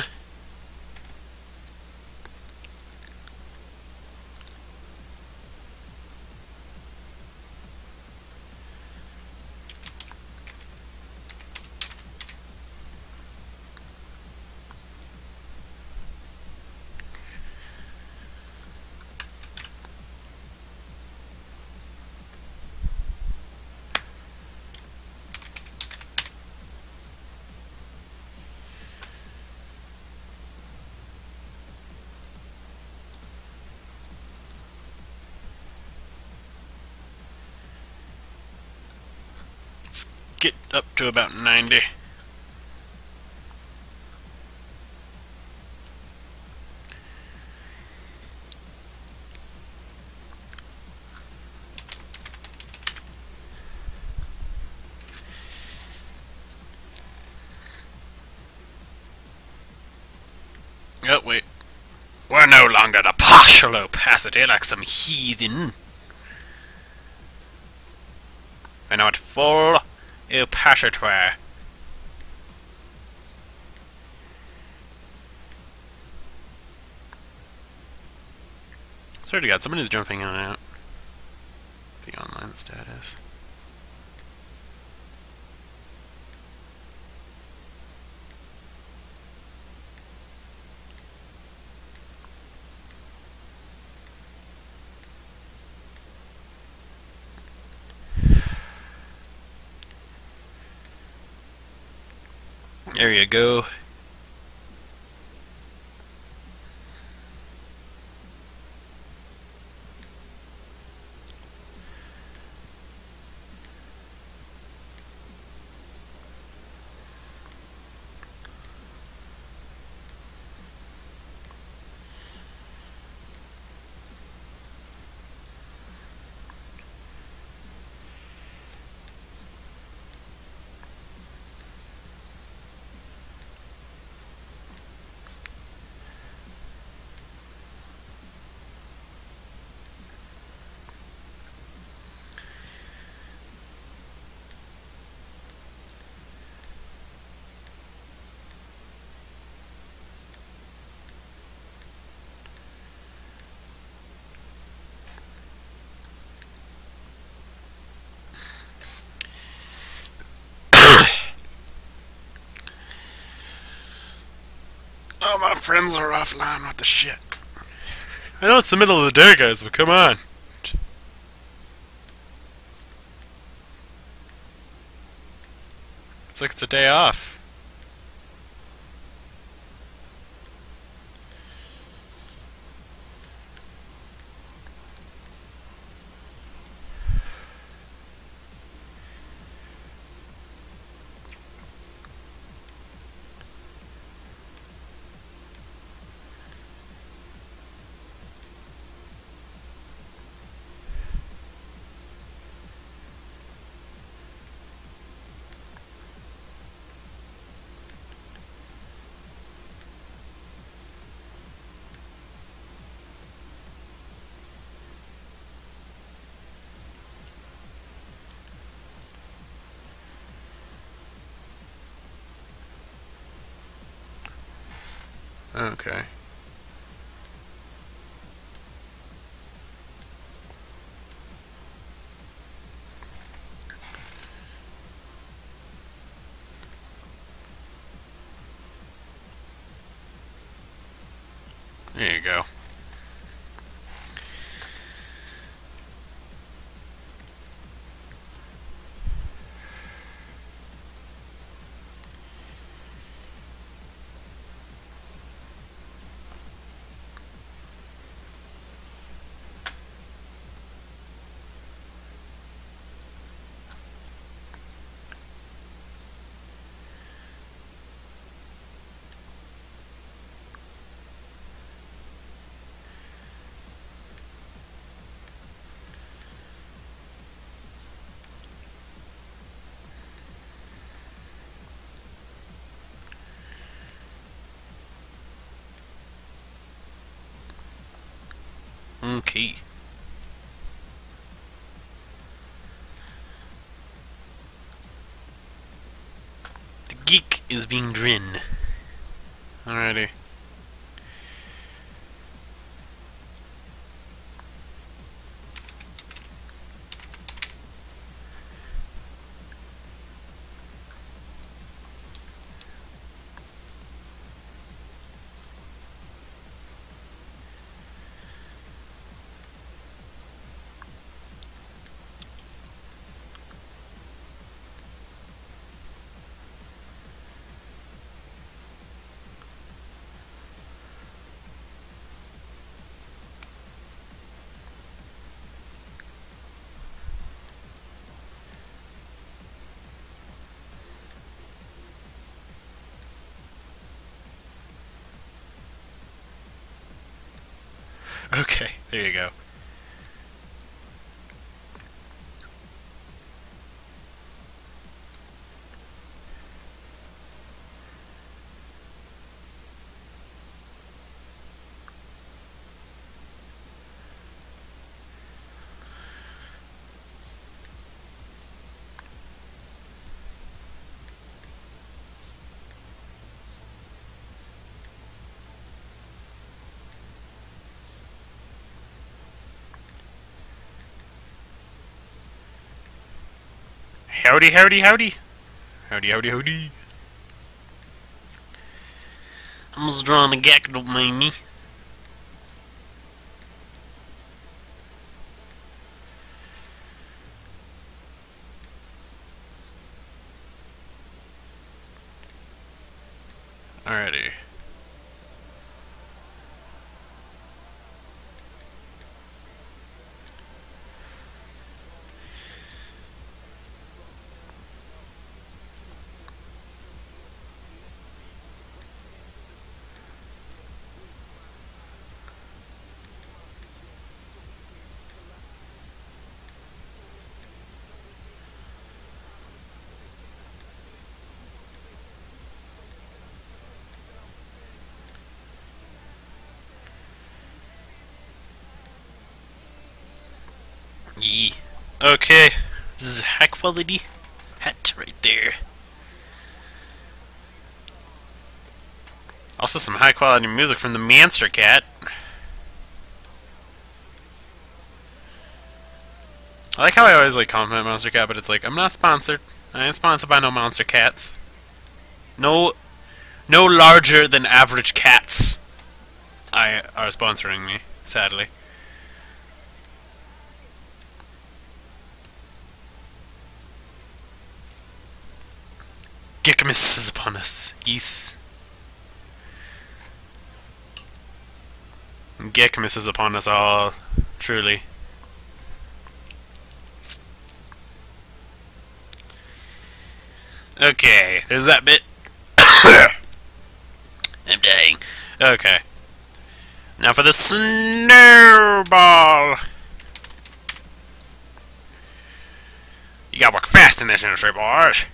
Speaker 1: Let's get up to about 90. Oh, wait. We're no longer the partial opacity like some heathen. We're now at full opacity. Swear to God, someone is jumping in and out. The online status. You go. Oh, my friends are offline. What the shit? I know it's the middle of the day, guys, but come on. It's like it's a day off. Okay. There you go. Okay. The geek is being drin. Alrighty. Okay, there you go. Howdy, howdy, howdy. Howdy, howdy, howdy. I'm just drawing a gag, don't mind me. Alrighty. Yee. Okay. This is high quality hat right there. Also some high quality music from the Monstercat. I like how I always like compliment Monstercat, but it's like I'm not sponsored. I ain't sponsored by no Monstercats. No no larger than average cats I are sponsoring me, sadly. Geckmas is upon us. Yes. Geckmas is upon us all. Ah, truly. Okay, there's that bit. I'm dying. Okay. Now for the snowball. You gotta work fast in this industry, boys.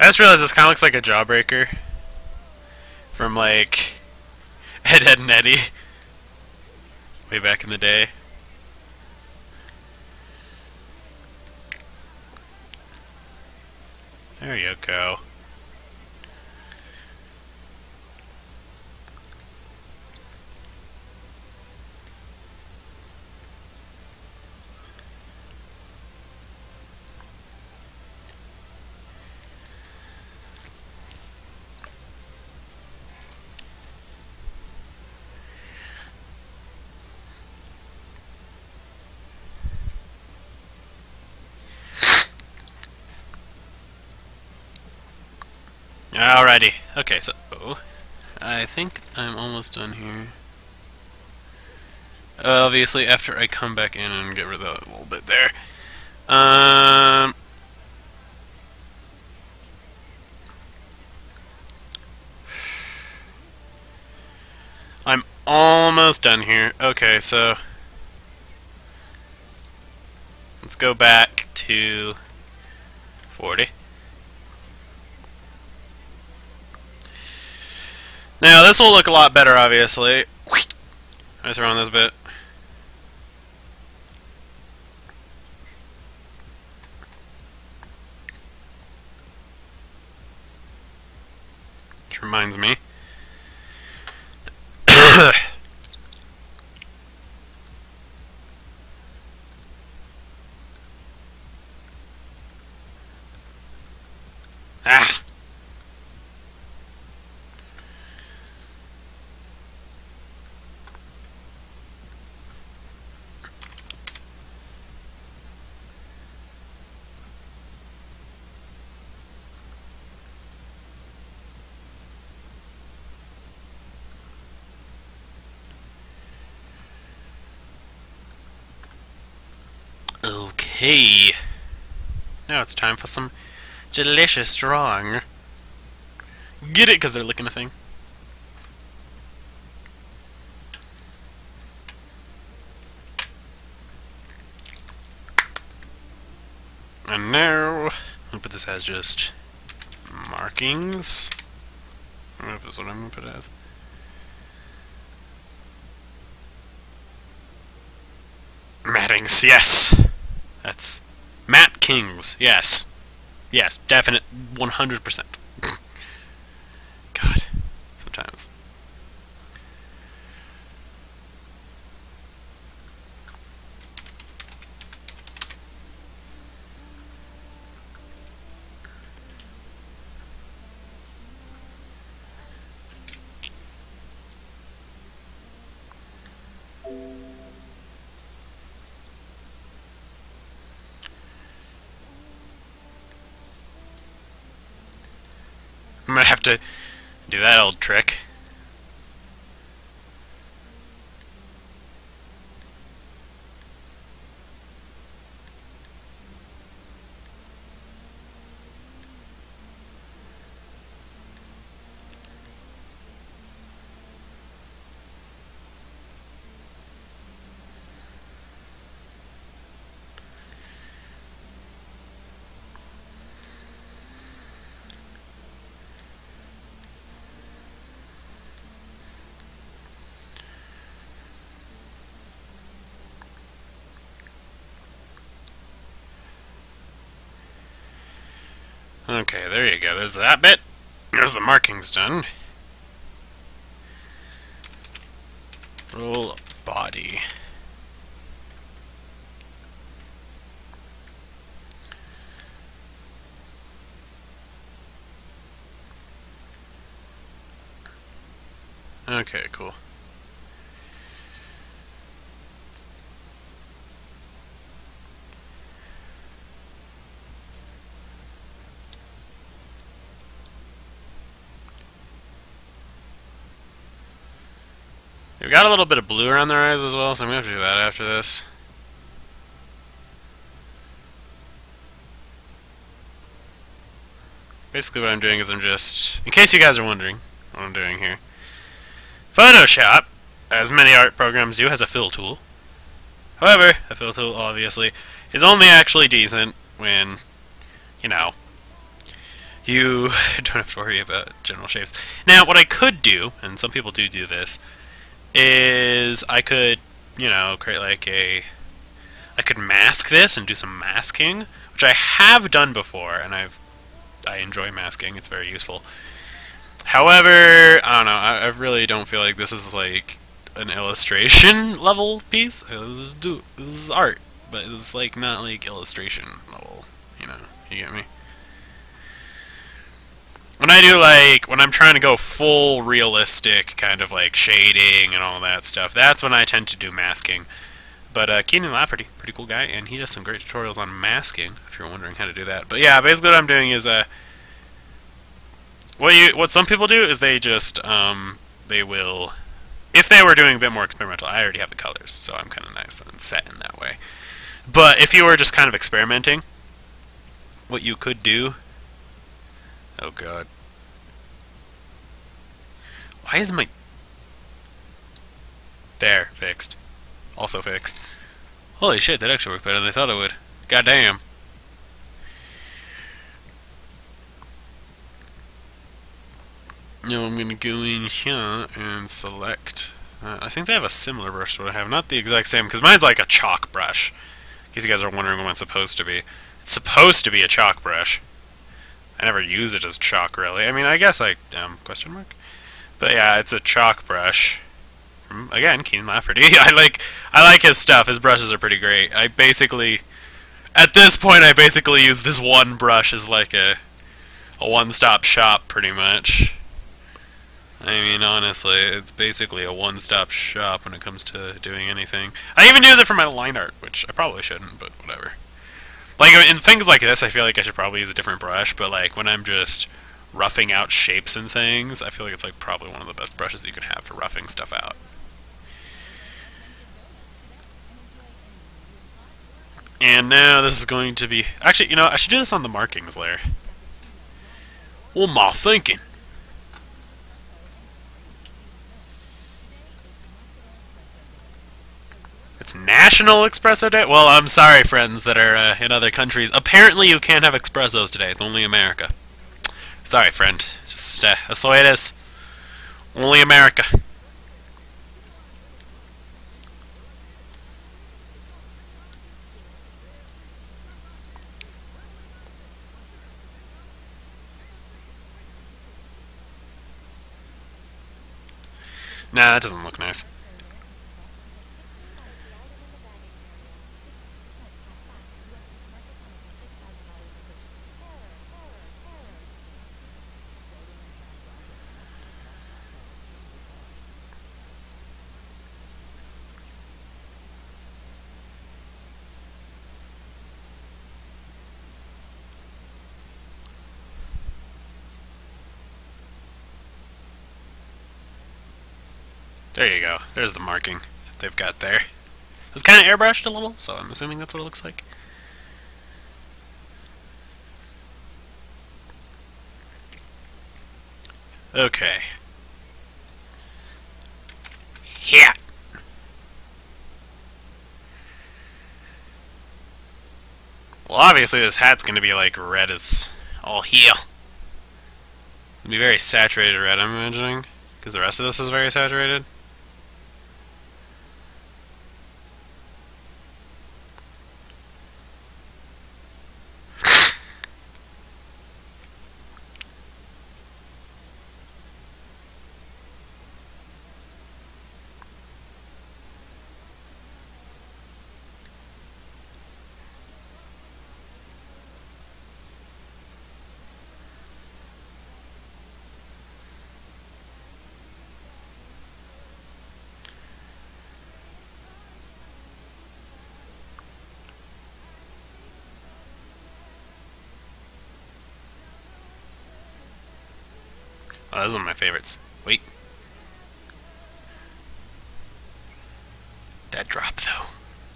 Speaker 1: I just realized this kind of looks like a Jawbreaker from like Ed, Edd n Eddy way back in the day. There you go. Alrighty. Okay, so oh, I think I'm almost done here. Obviously, after I come back in and get rid of that little bit there. Um. I'm almost done here. Okay, so let's go back to 40. Now, this will look a lot better, obviously. I throw on this bit. Which reminds me. ah! Okay. Now it's time for some delicious drawing. Get it? Because they're licking a thing. And now, I'll put this as just markings. I don't know if that's what I'm to put it as. Mattings, yes. Kings. Yes. Yes, definite 100%. God, sometimes. I'm gonna have to do that old trick. Okay, there you go. There's that bit. There's the markings done. Roll body. Okay, cool. We've got a little bit of blue around their eyes as well, so I'm going to have to do that after this. Basically what I'm doing is I'm just, in case you guys are wondering what I'm doing here, Photoshop, as many art programs do, has a fill tool. However, a fill tool, obviously, is only actually decent when, you know, you don't have to worry about general shapes. Now, what I could do, and some people do do this, is I could, you know, create like a... I could mask this and do some masking, which I have done before, and I've I enjoy masking. It's very useful. However, I don't know. I, I really don't feel like this is like an illustration level piece. This is, this is art, but it's like not like illustration level. You know, you get me? When I do like when I'm trying to go full realistic kind of like shading and all that stuff, that's when I tend to do masking. But uh, Kienan Lafferty, pretty cool guy, and he does some great tutorials on masking. If you're wondering how to do that, but yeah, basically what I'm doing is uh, what you what some people do is they just um, they will, if they were doing a bit more experimental, I already have the colors, so I'm kind of nice and set in that way. But if you were just kind of experimenting, what you could do. Oh god. Why is my there fixed? Also fixed. Holy shit, that actually worked better than I thought it would. God damn. Now I'm going to go in here and select... Uh, I think they have a similar brush to what I have. Not the exact same, because mine's like a chalk brush. In case you guys are wondering what it's supposed to be. It's supposed to be a chalk brush. I never use it as chalk, really. I mean, I guess I... Um, question mark? But yeah, it's a chalk brush from again Kienan Lafferty. I like I like his stuff. His brushes are pretty great. I basically at this point I basically use this one brush as like a a one-stop shop pretty much. I mean, honestly, it's basically a one-stop shop when it comes to doing anything. I even use it for my line art, which I probably shouldn't, but whatever. Like, in things like this, I feel like I should probably use a different brush, but, like, when I'm just roughing out shapes and things, I feel like it's, like, probably one of the best brushes you can have for roughing stuff out. And now this is going to be... Actually, you know, I should do this on the markings layer. What am I thinking? It's National Espresso Day? Well, I'm sorry, friends that are uh, in other countries. Apparently you can't have espressos today. It's only America. Sorry, friend. Just, uh, that's the way it is. Only America. Nah, that doesn't look nice. There you go. There's the marking they've got there. It's kind of airbrushed a little, so I'm assuming that's what it looks like. Okay. Yeah. Well, obviously this hat's going to be like red as all here. It'll be very saturated red, I'm imagining, because the rest of this is very saturated. was one of my favorites. Wait. That drop, though.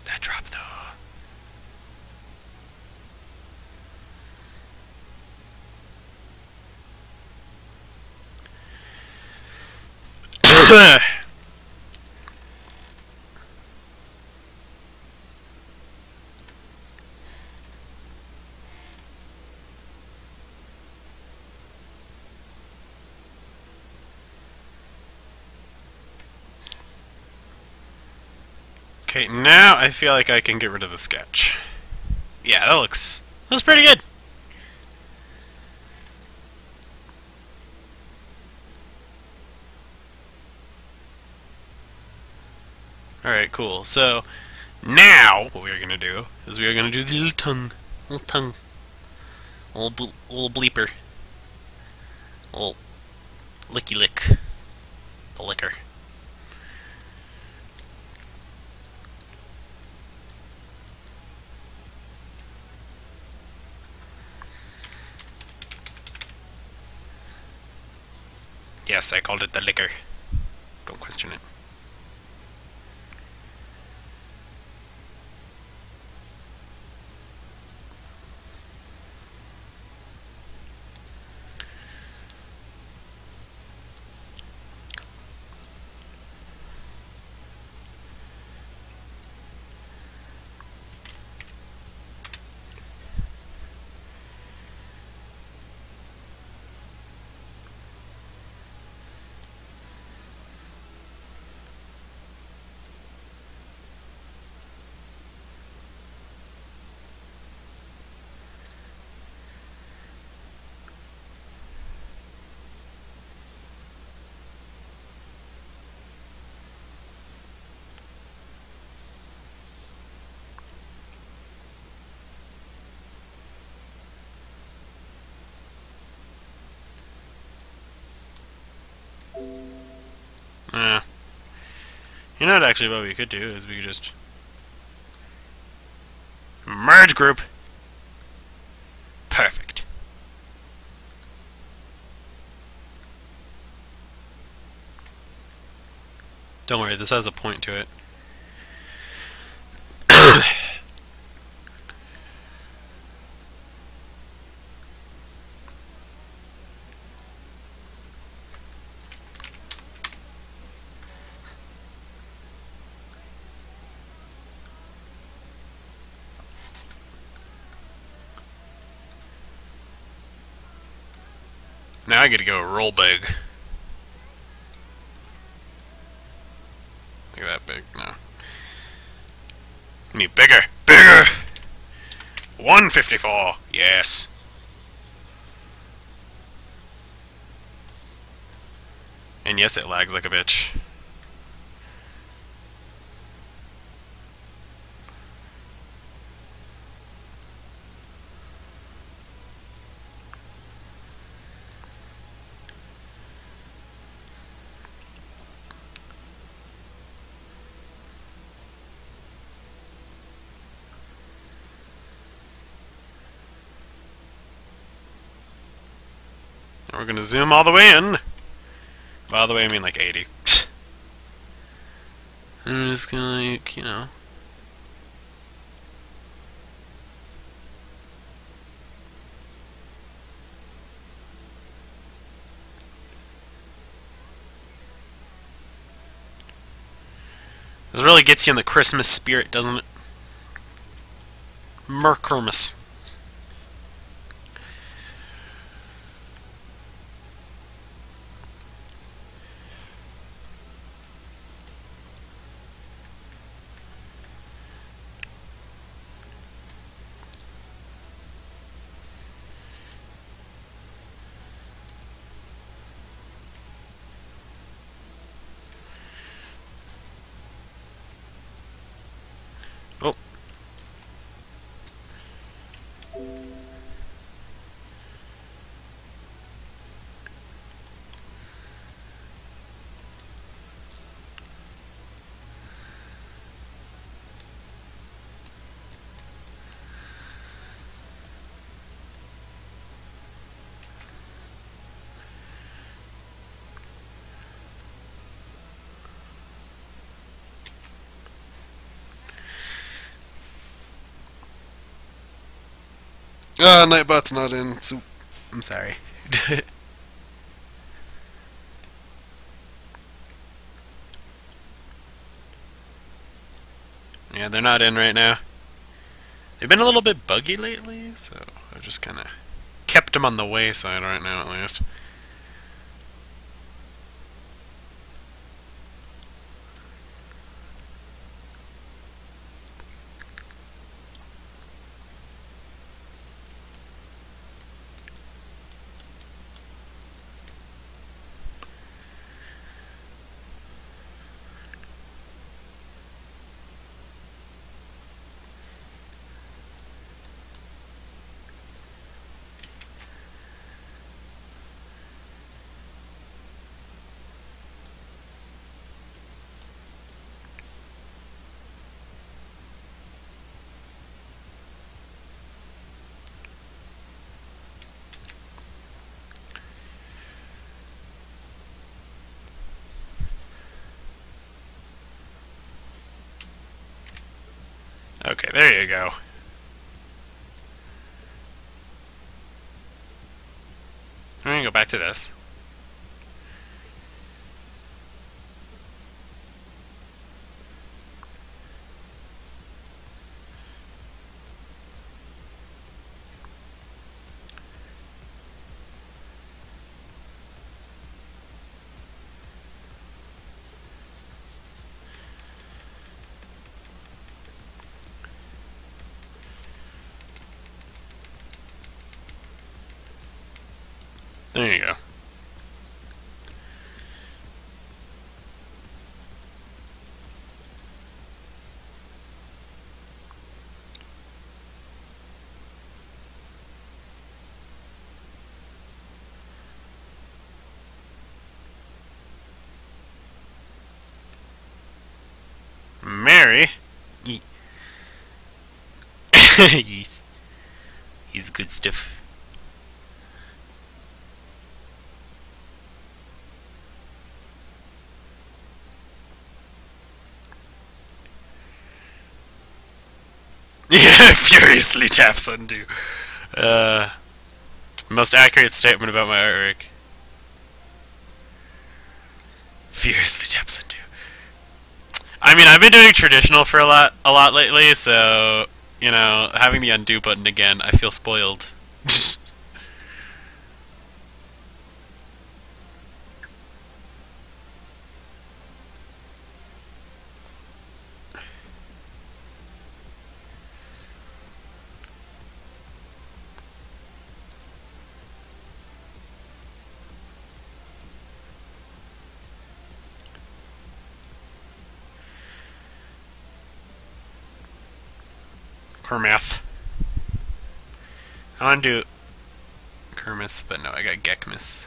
Speaker 1: That drop, though. Ugh. Okay, now I feel like I can get rid of the sketch. Yeah, that looks... That's pretty good. Alright, cool. So, now, what we're gonna do is we are gonna do the little tongue. Little tongue. Little, little bleeper. Little licky lick. The liquor. Yes, I called it the liquor. Don't question it. Uh, you know what actually what we could do is we could just merge group. Perfect. Don't worry, this has a point to it. I get to go roll big. Look at that big now. Need bigger, bigger. 154. Yes. And yes, it lags like a bitch. And we're gonna zoom all the way in. By the way, I mean like 80. and I'm just gonna, like, you know. This really gets you in the Christmas spirit, doesn't it? Merkermas. Ah, Nightbot's not in, so I'm sorry. yeah, they're not in right now. They've been a little bit buggy lately, so I've just kind of kept them on the wayside right now, at least. Okay, there you go. I'm gonna go back to this. There you go. Mary? He's, he's good stuff. Yeah, furiously taps undo. Uh, most accurate statement about my artwork. Furiously taps undo. I mean, I've been doing traditional for a lot, a lot lately, so you know, having the undo button again, I feel spoiled. Kermith. I want to do Kermith, but no, I got Geckmas.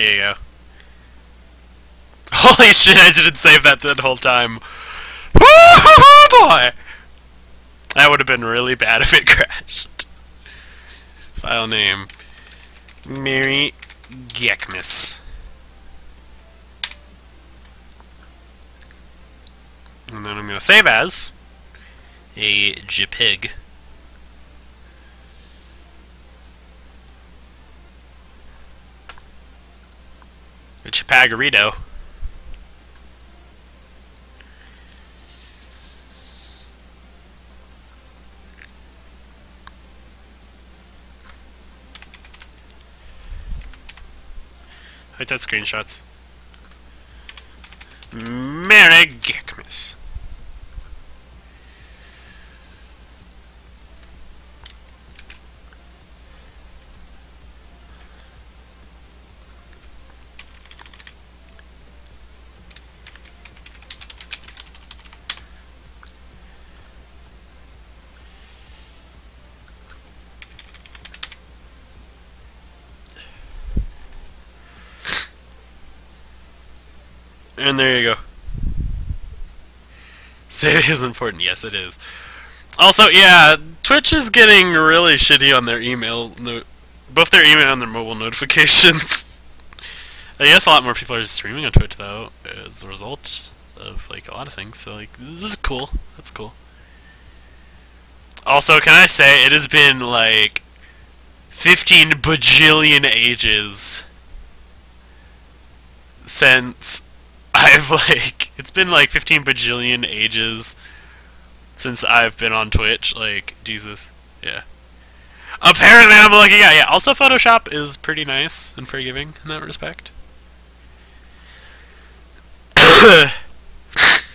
Speaker 1: There you go. Holy shit, I didn't save that the whole time. Oh, boy! That would have been really bad if it crashed. File name. Mary Geckmas. And then I'm going to save as a JPEG. Chipagarito. Hit that screenshots. Merry Geckmas. And there you go. Save is important. Yes, it is. Also, yeah, Twitch is getting really shitty on their email, no, both their email and their mobile notifications. I guess a lot more people are streaming on Twitch though, as a result of like a lot of things. So like, this is cool. That's cool. Also, can I say it has been like 15 bajillion ages since I've like it's been like 15 bajillion ages since I've been on Twitch. Like Jesus, yeah. Apparently, I'm a lucky guy. Yeah. Also, Photoshop is pretty nice and forgiving in that respect.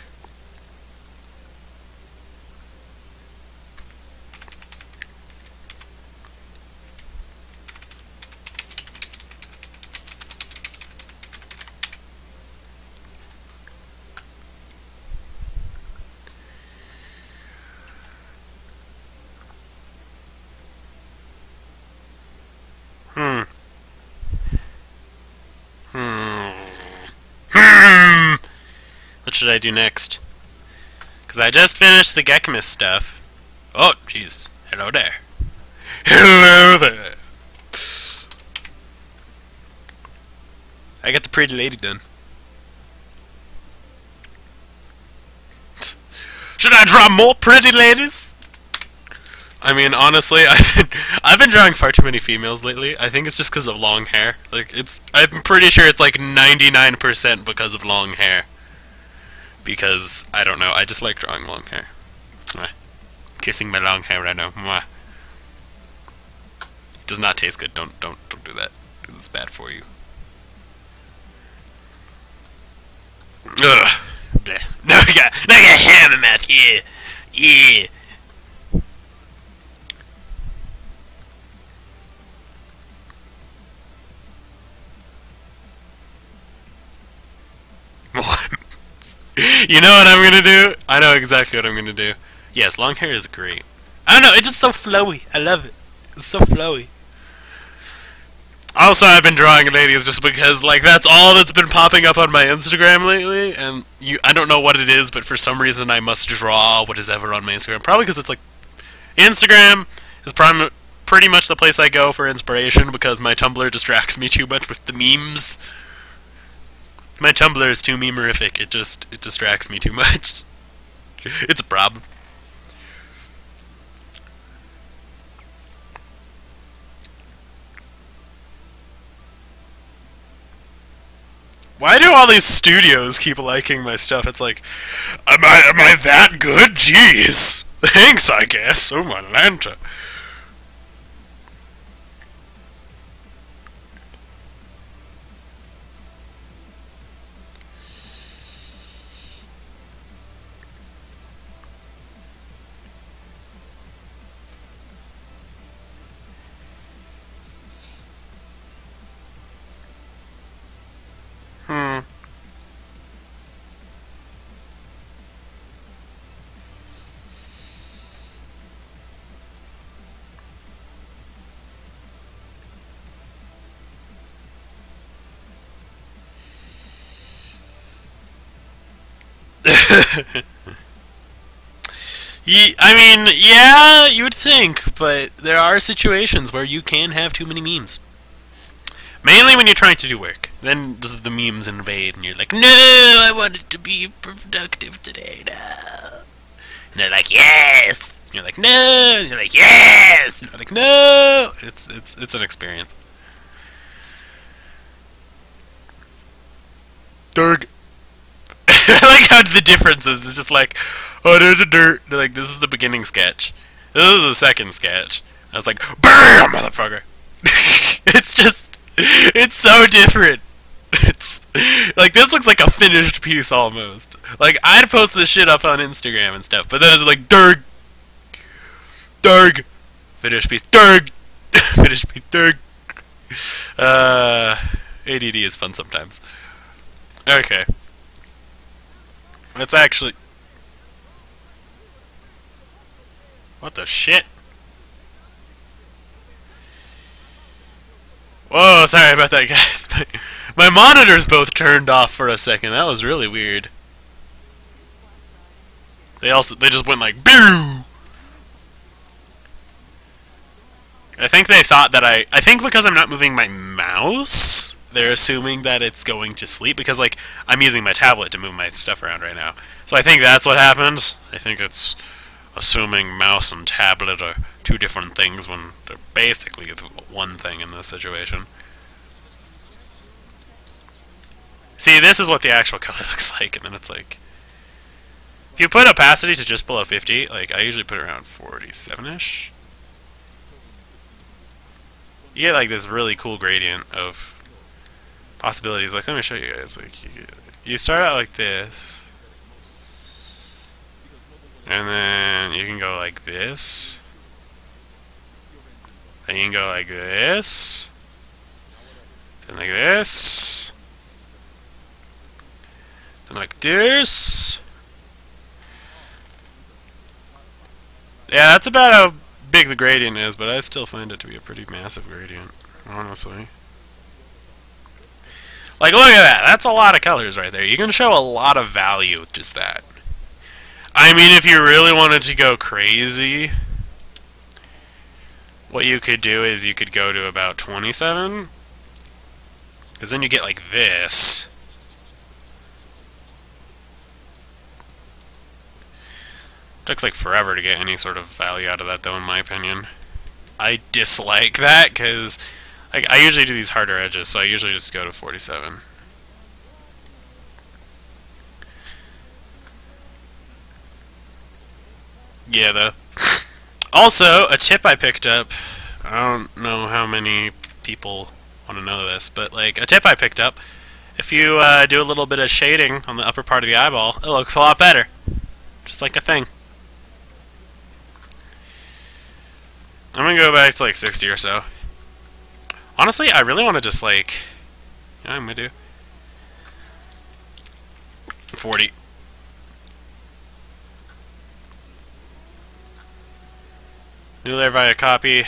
Speaker 1: should I do next? Because I just finished the Geckmas stuff. Oh, jeez. Hello there. Hello there. I got the pretty lady done. Should I draw more pretty ladies? I mean, honestly, I've been, I've been drawing far too many females lately. I think it's just because of long hair. Like, it's I'm pretty sure it's like 99% because of long hair. Because, I don't know, I just like drawing long hair. Mwah. Kissing my long hair right now. Mwah. Does not taste good. Don't don't don't do that. It's bad for you. Ugh. Bleh. No, I got, no, I got ham mouth. Yeah, yeah. you know what I'm gonna do? I know exactly what I'm gonna do. Yes, long hair is great. I don't know, it's just so flowy. I love it. It's so flowy. Also, I've been drawing ladies just because, like, that's all that's been popping up on my Instagram lately, and you, I don't know what it is, but for some reason I must draw what is ever on my Instagram. Probably because it's like, Instagram is prim- pretty much the place I go for inspiration because my Tumblr distracts me too much with the memes. My Tumblr is too memerific. It just it distracts me too much. it's a problem. Why do all these studios keep liking my stuff? It's like, am I am I that good? Jeez, thanks, I guess. Oh my lanta. Hmm. I mean, yeah, you would think, but there are situations where you can have too many memes. Mainly when you're trying to do work. Then does the memes invade, and you're like, "No, I wanted to be productive today." No. And they're like, "Yes." And you're like, "No." And you're like, "Yes." And you're like, "No." It's it's it's an experience. Derg. I like how the difference is. It's just like, oh, there's a dirt. They're like, this is the beginning sketch. This is the second sketch. I was like, BAM, motherfucker. it's just, it's so different. It's like this looks like a finished piece almost. Like I'd post this shit up on Instagram and stuff, but then it's like Derg, Derg, finished piece, Derg, finished piece, Derg. Uh, ADD is fun sometimes. Okay. Let's actually. What the shit? Whoa, sorry about that, guys. My monitors both turned off for a second. That was really weird. They also they just went like boo. I think they thought that I I think because I'm not moving my mouse, they're assuming that it's going to sleep because like I'm using my tablet to move my stuff around right now. So I think that's what happened. I think it's assuming mouse and tablet are two different things when they're basically one thing in this situation. See, this is what the actual color looks like, and then it's like... If you put opacity to just below 50, like, I usually put around 47-ish. You get, like, this really cool gradient of possibilities. Like, let me show you guys. Like, you, you start out like this. And then you can go like this. Then you can go like this. Then like this. Then like this. Yeah, that's about how big the gradient is, but I still find it to be a pretty massive gradient, honestly. Like, look at that. That's a lot of colors right there. You can show a lot of value with just that. I mean, if you really wanted to go crazy, what you could do is you could go to about 27. Because then you get like this. Takes like forever to get any sort of value out of that, though, in my opinion. I dislike that because I, I usually do these harder edges, so I usually just go to 47. Yeah, though. Also, a tip I picked up. I don't know how many people want to know this, but like a tip I picked up. If you uh, do a little bit of shading on the upper part of the eyeball, it looks a lot better. Just like a thing. I'm gonna go back to like 60 or so. Honestly, I really want to just like... I'm gonna do? 40. New layer via copy.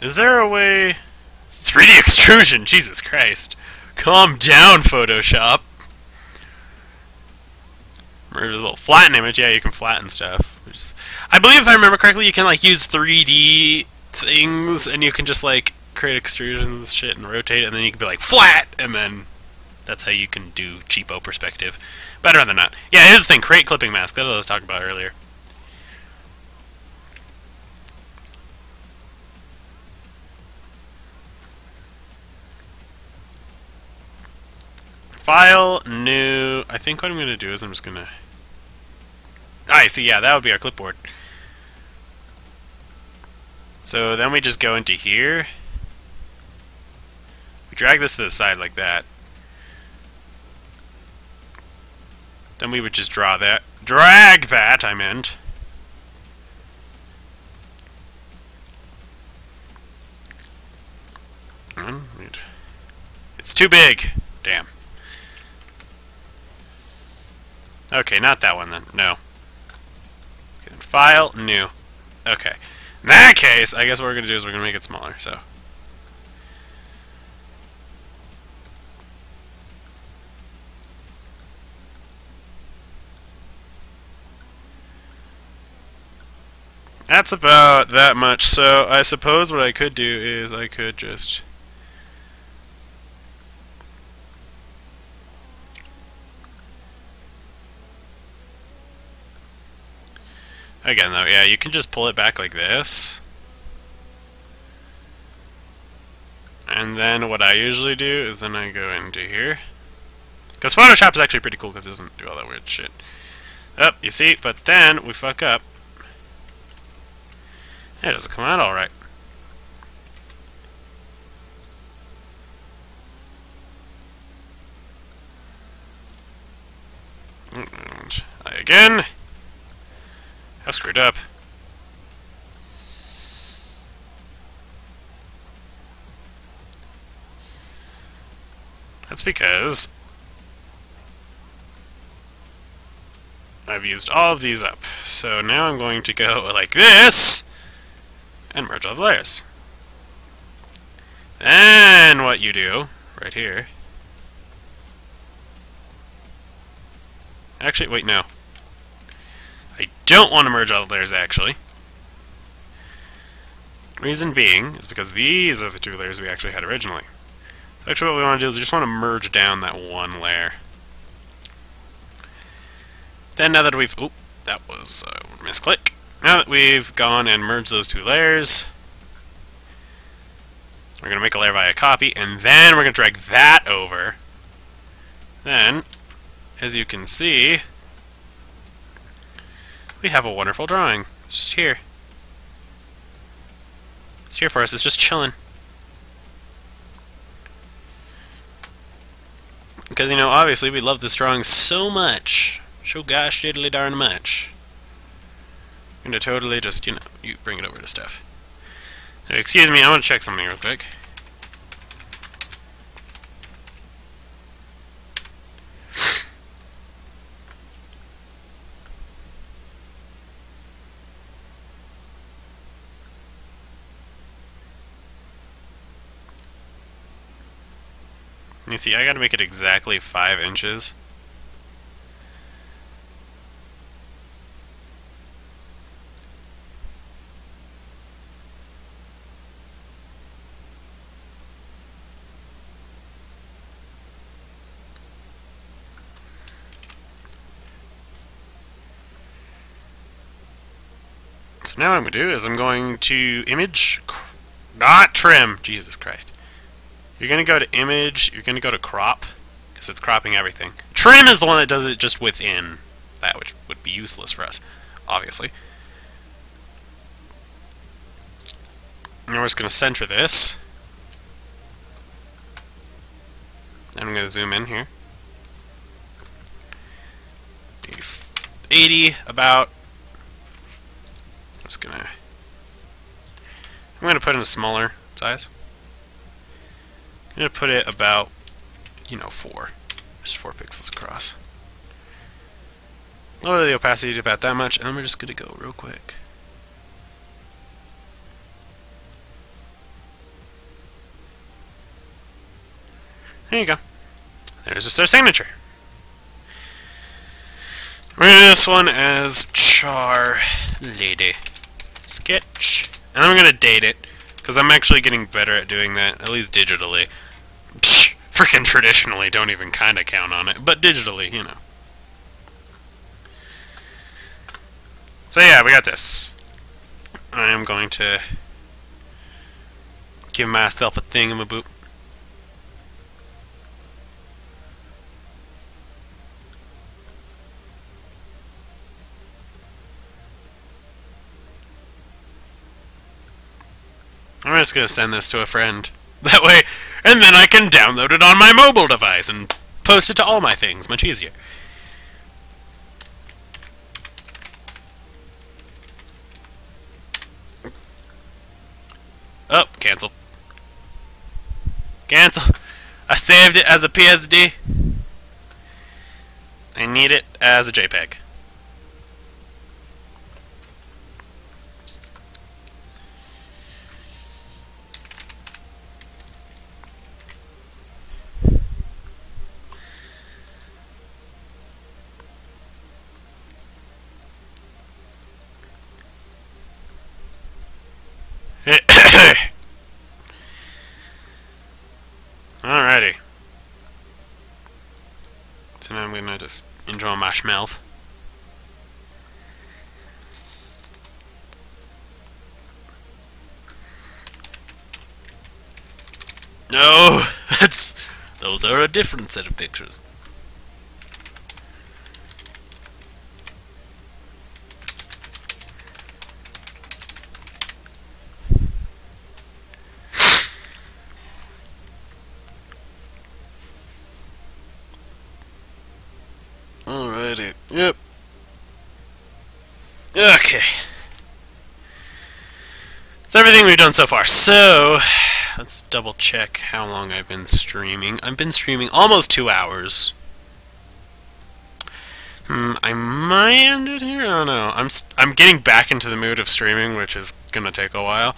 Speaker 1: Is there a way... 3D extrusion, Jesus Christ. Calm down, Photoshop. Well, flatten image, yeah, you can flatten stuff. Is, I believe if I remember correctly, you can like use 3D things, and you can just like create extrusions and shit and rotate, and then you can be like flat, and then that's how you can do cheapo perspective. Better than not. Yeah, here's the thing: create clipping mask. That's what I was talking about earlier. File, new... I think what I'm going to do is I'm just going to... I see, yeah, that would be our clipboard. So then we just go into here. We drag this to the side like that. Then we would just draw that. Drag that, I meant. Hmm, it's too big. Damn. Okay, not that one then. No. File, new. Okay. In that case, I guess what we're going to do is we're going to make it smaller, so... That's about that much, so I suppose what I could do is I could just... Again, though, yeah, you can just pull it back like this. And then what I usually do is then I go into here. Because Photoshop is actually pretty cool because it doesn't do all that weird shit. Up, oh, you see? But then we fuck up. It doesn't come out alright. Mm, again. I screwed up. That's because I've used all of these up. So now I'm going to go like this and merge all the layers. Then what you do, right here, actually, wait, no. I don't want to merge all the layers, actually. Reason being is because these are the two layers we actually had originally. So actually what we want to do is we just want to merge down that one layer. Then now that we've... Oop, that was a misclick. Now that we've gone and merged those two layers, we're going to make a layer via copy, and then we're going to drag that over. Then, as you can see, we have a wonderful drawing. It's just here. It's here for us. It's just chilling. Because, you know, obviously we love this drawing so much. So gosh diddly darn much. I'm gonna totally just, you know, you bring it over to stuff. Excuse me, I want to check something real quick. See, I gotta make it exactly five inches. So now what I'm going to do is I'm going to image, not trim, Jesus Christ. You're going to go to image, you're going to go to crop, because it's cropping everything. Trim is the one that does it just within that, which would be useless for us, obviously. And we're just going to center this. And I'm going to zoom in here. 80, about just gonna... I'm gonna put in a smaller size. I'm gonna put it about, you know, four. Just four pixels across. Lower the opacity to about that much, and we're just gonna go real quick. There you go. There's just our signature. We're gonna do this one as Charr Lady sketch. And I'm going to date it, because I'm actually getting better at doing that, at least digitally. Freaking traditionally, don't even kind of count on it, but digitally, you know. So yeah, we got this. I am going to give myself a thing in my boot. I'm just going to send this to a friend. That way, and then I can download it on my mobile device and post it to all my things. Much easier. Oh, cancel. Cancel. I saved it as a PSD. I need it as a JPEG. Alrighty. So now I'm gonna just enjoy my mouth. No, that's those are a different set of pictures. Alrighty. Yep. Okay. That's everything we've done so far. So, let's double check how long I've been streaming. I've been streaming almost two hours. Hmm, I might end it here. I don't know. I'm I'm getting back into the mood of streaming, which is gonna take a while.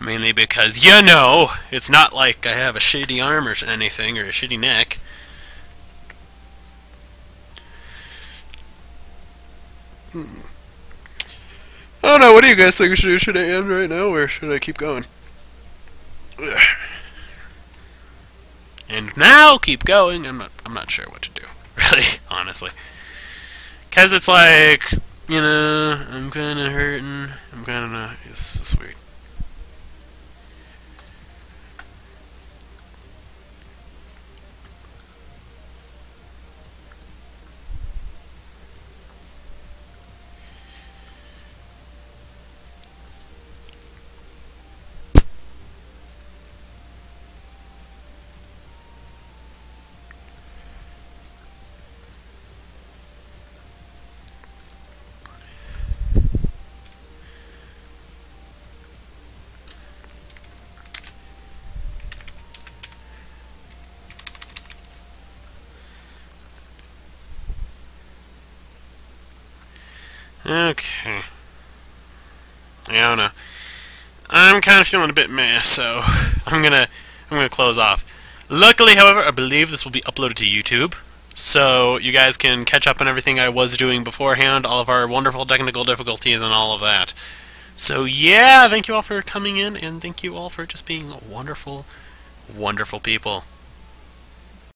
Speaker 1: Mainly because you know, it's not like I have a shitty arm or anything or a shitty neck. Hmm. Oh, I don't know. What do you guys think we should do? Should I end right now, or should I keep going? And now keep going. I'm not. I'm not sure what to do. Really, honestly, because it's like you know, I'm kind of hurting. I'm kind of. It's just weird. Okay. I don't know. I'm kind of feeling a bit meh, so I'm gonna I'm gonna close off. Luckily, however, I believe this will be uploaded to YouTube. So you guys can catch up on everything I was doing beforehand, all of our wonderful technical difficulties and all of that. So yeah, thank you all for coming in, and thank you all for just being wonderful, wonderful people.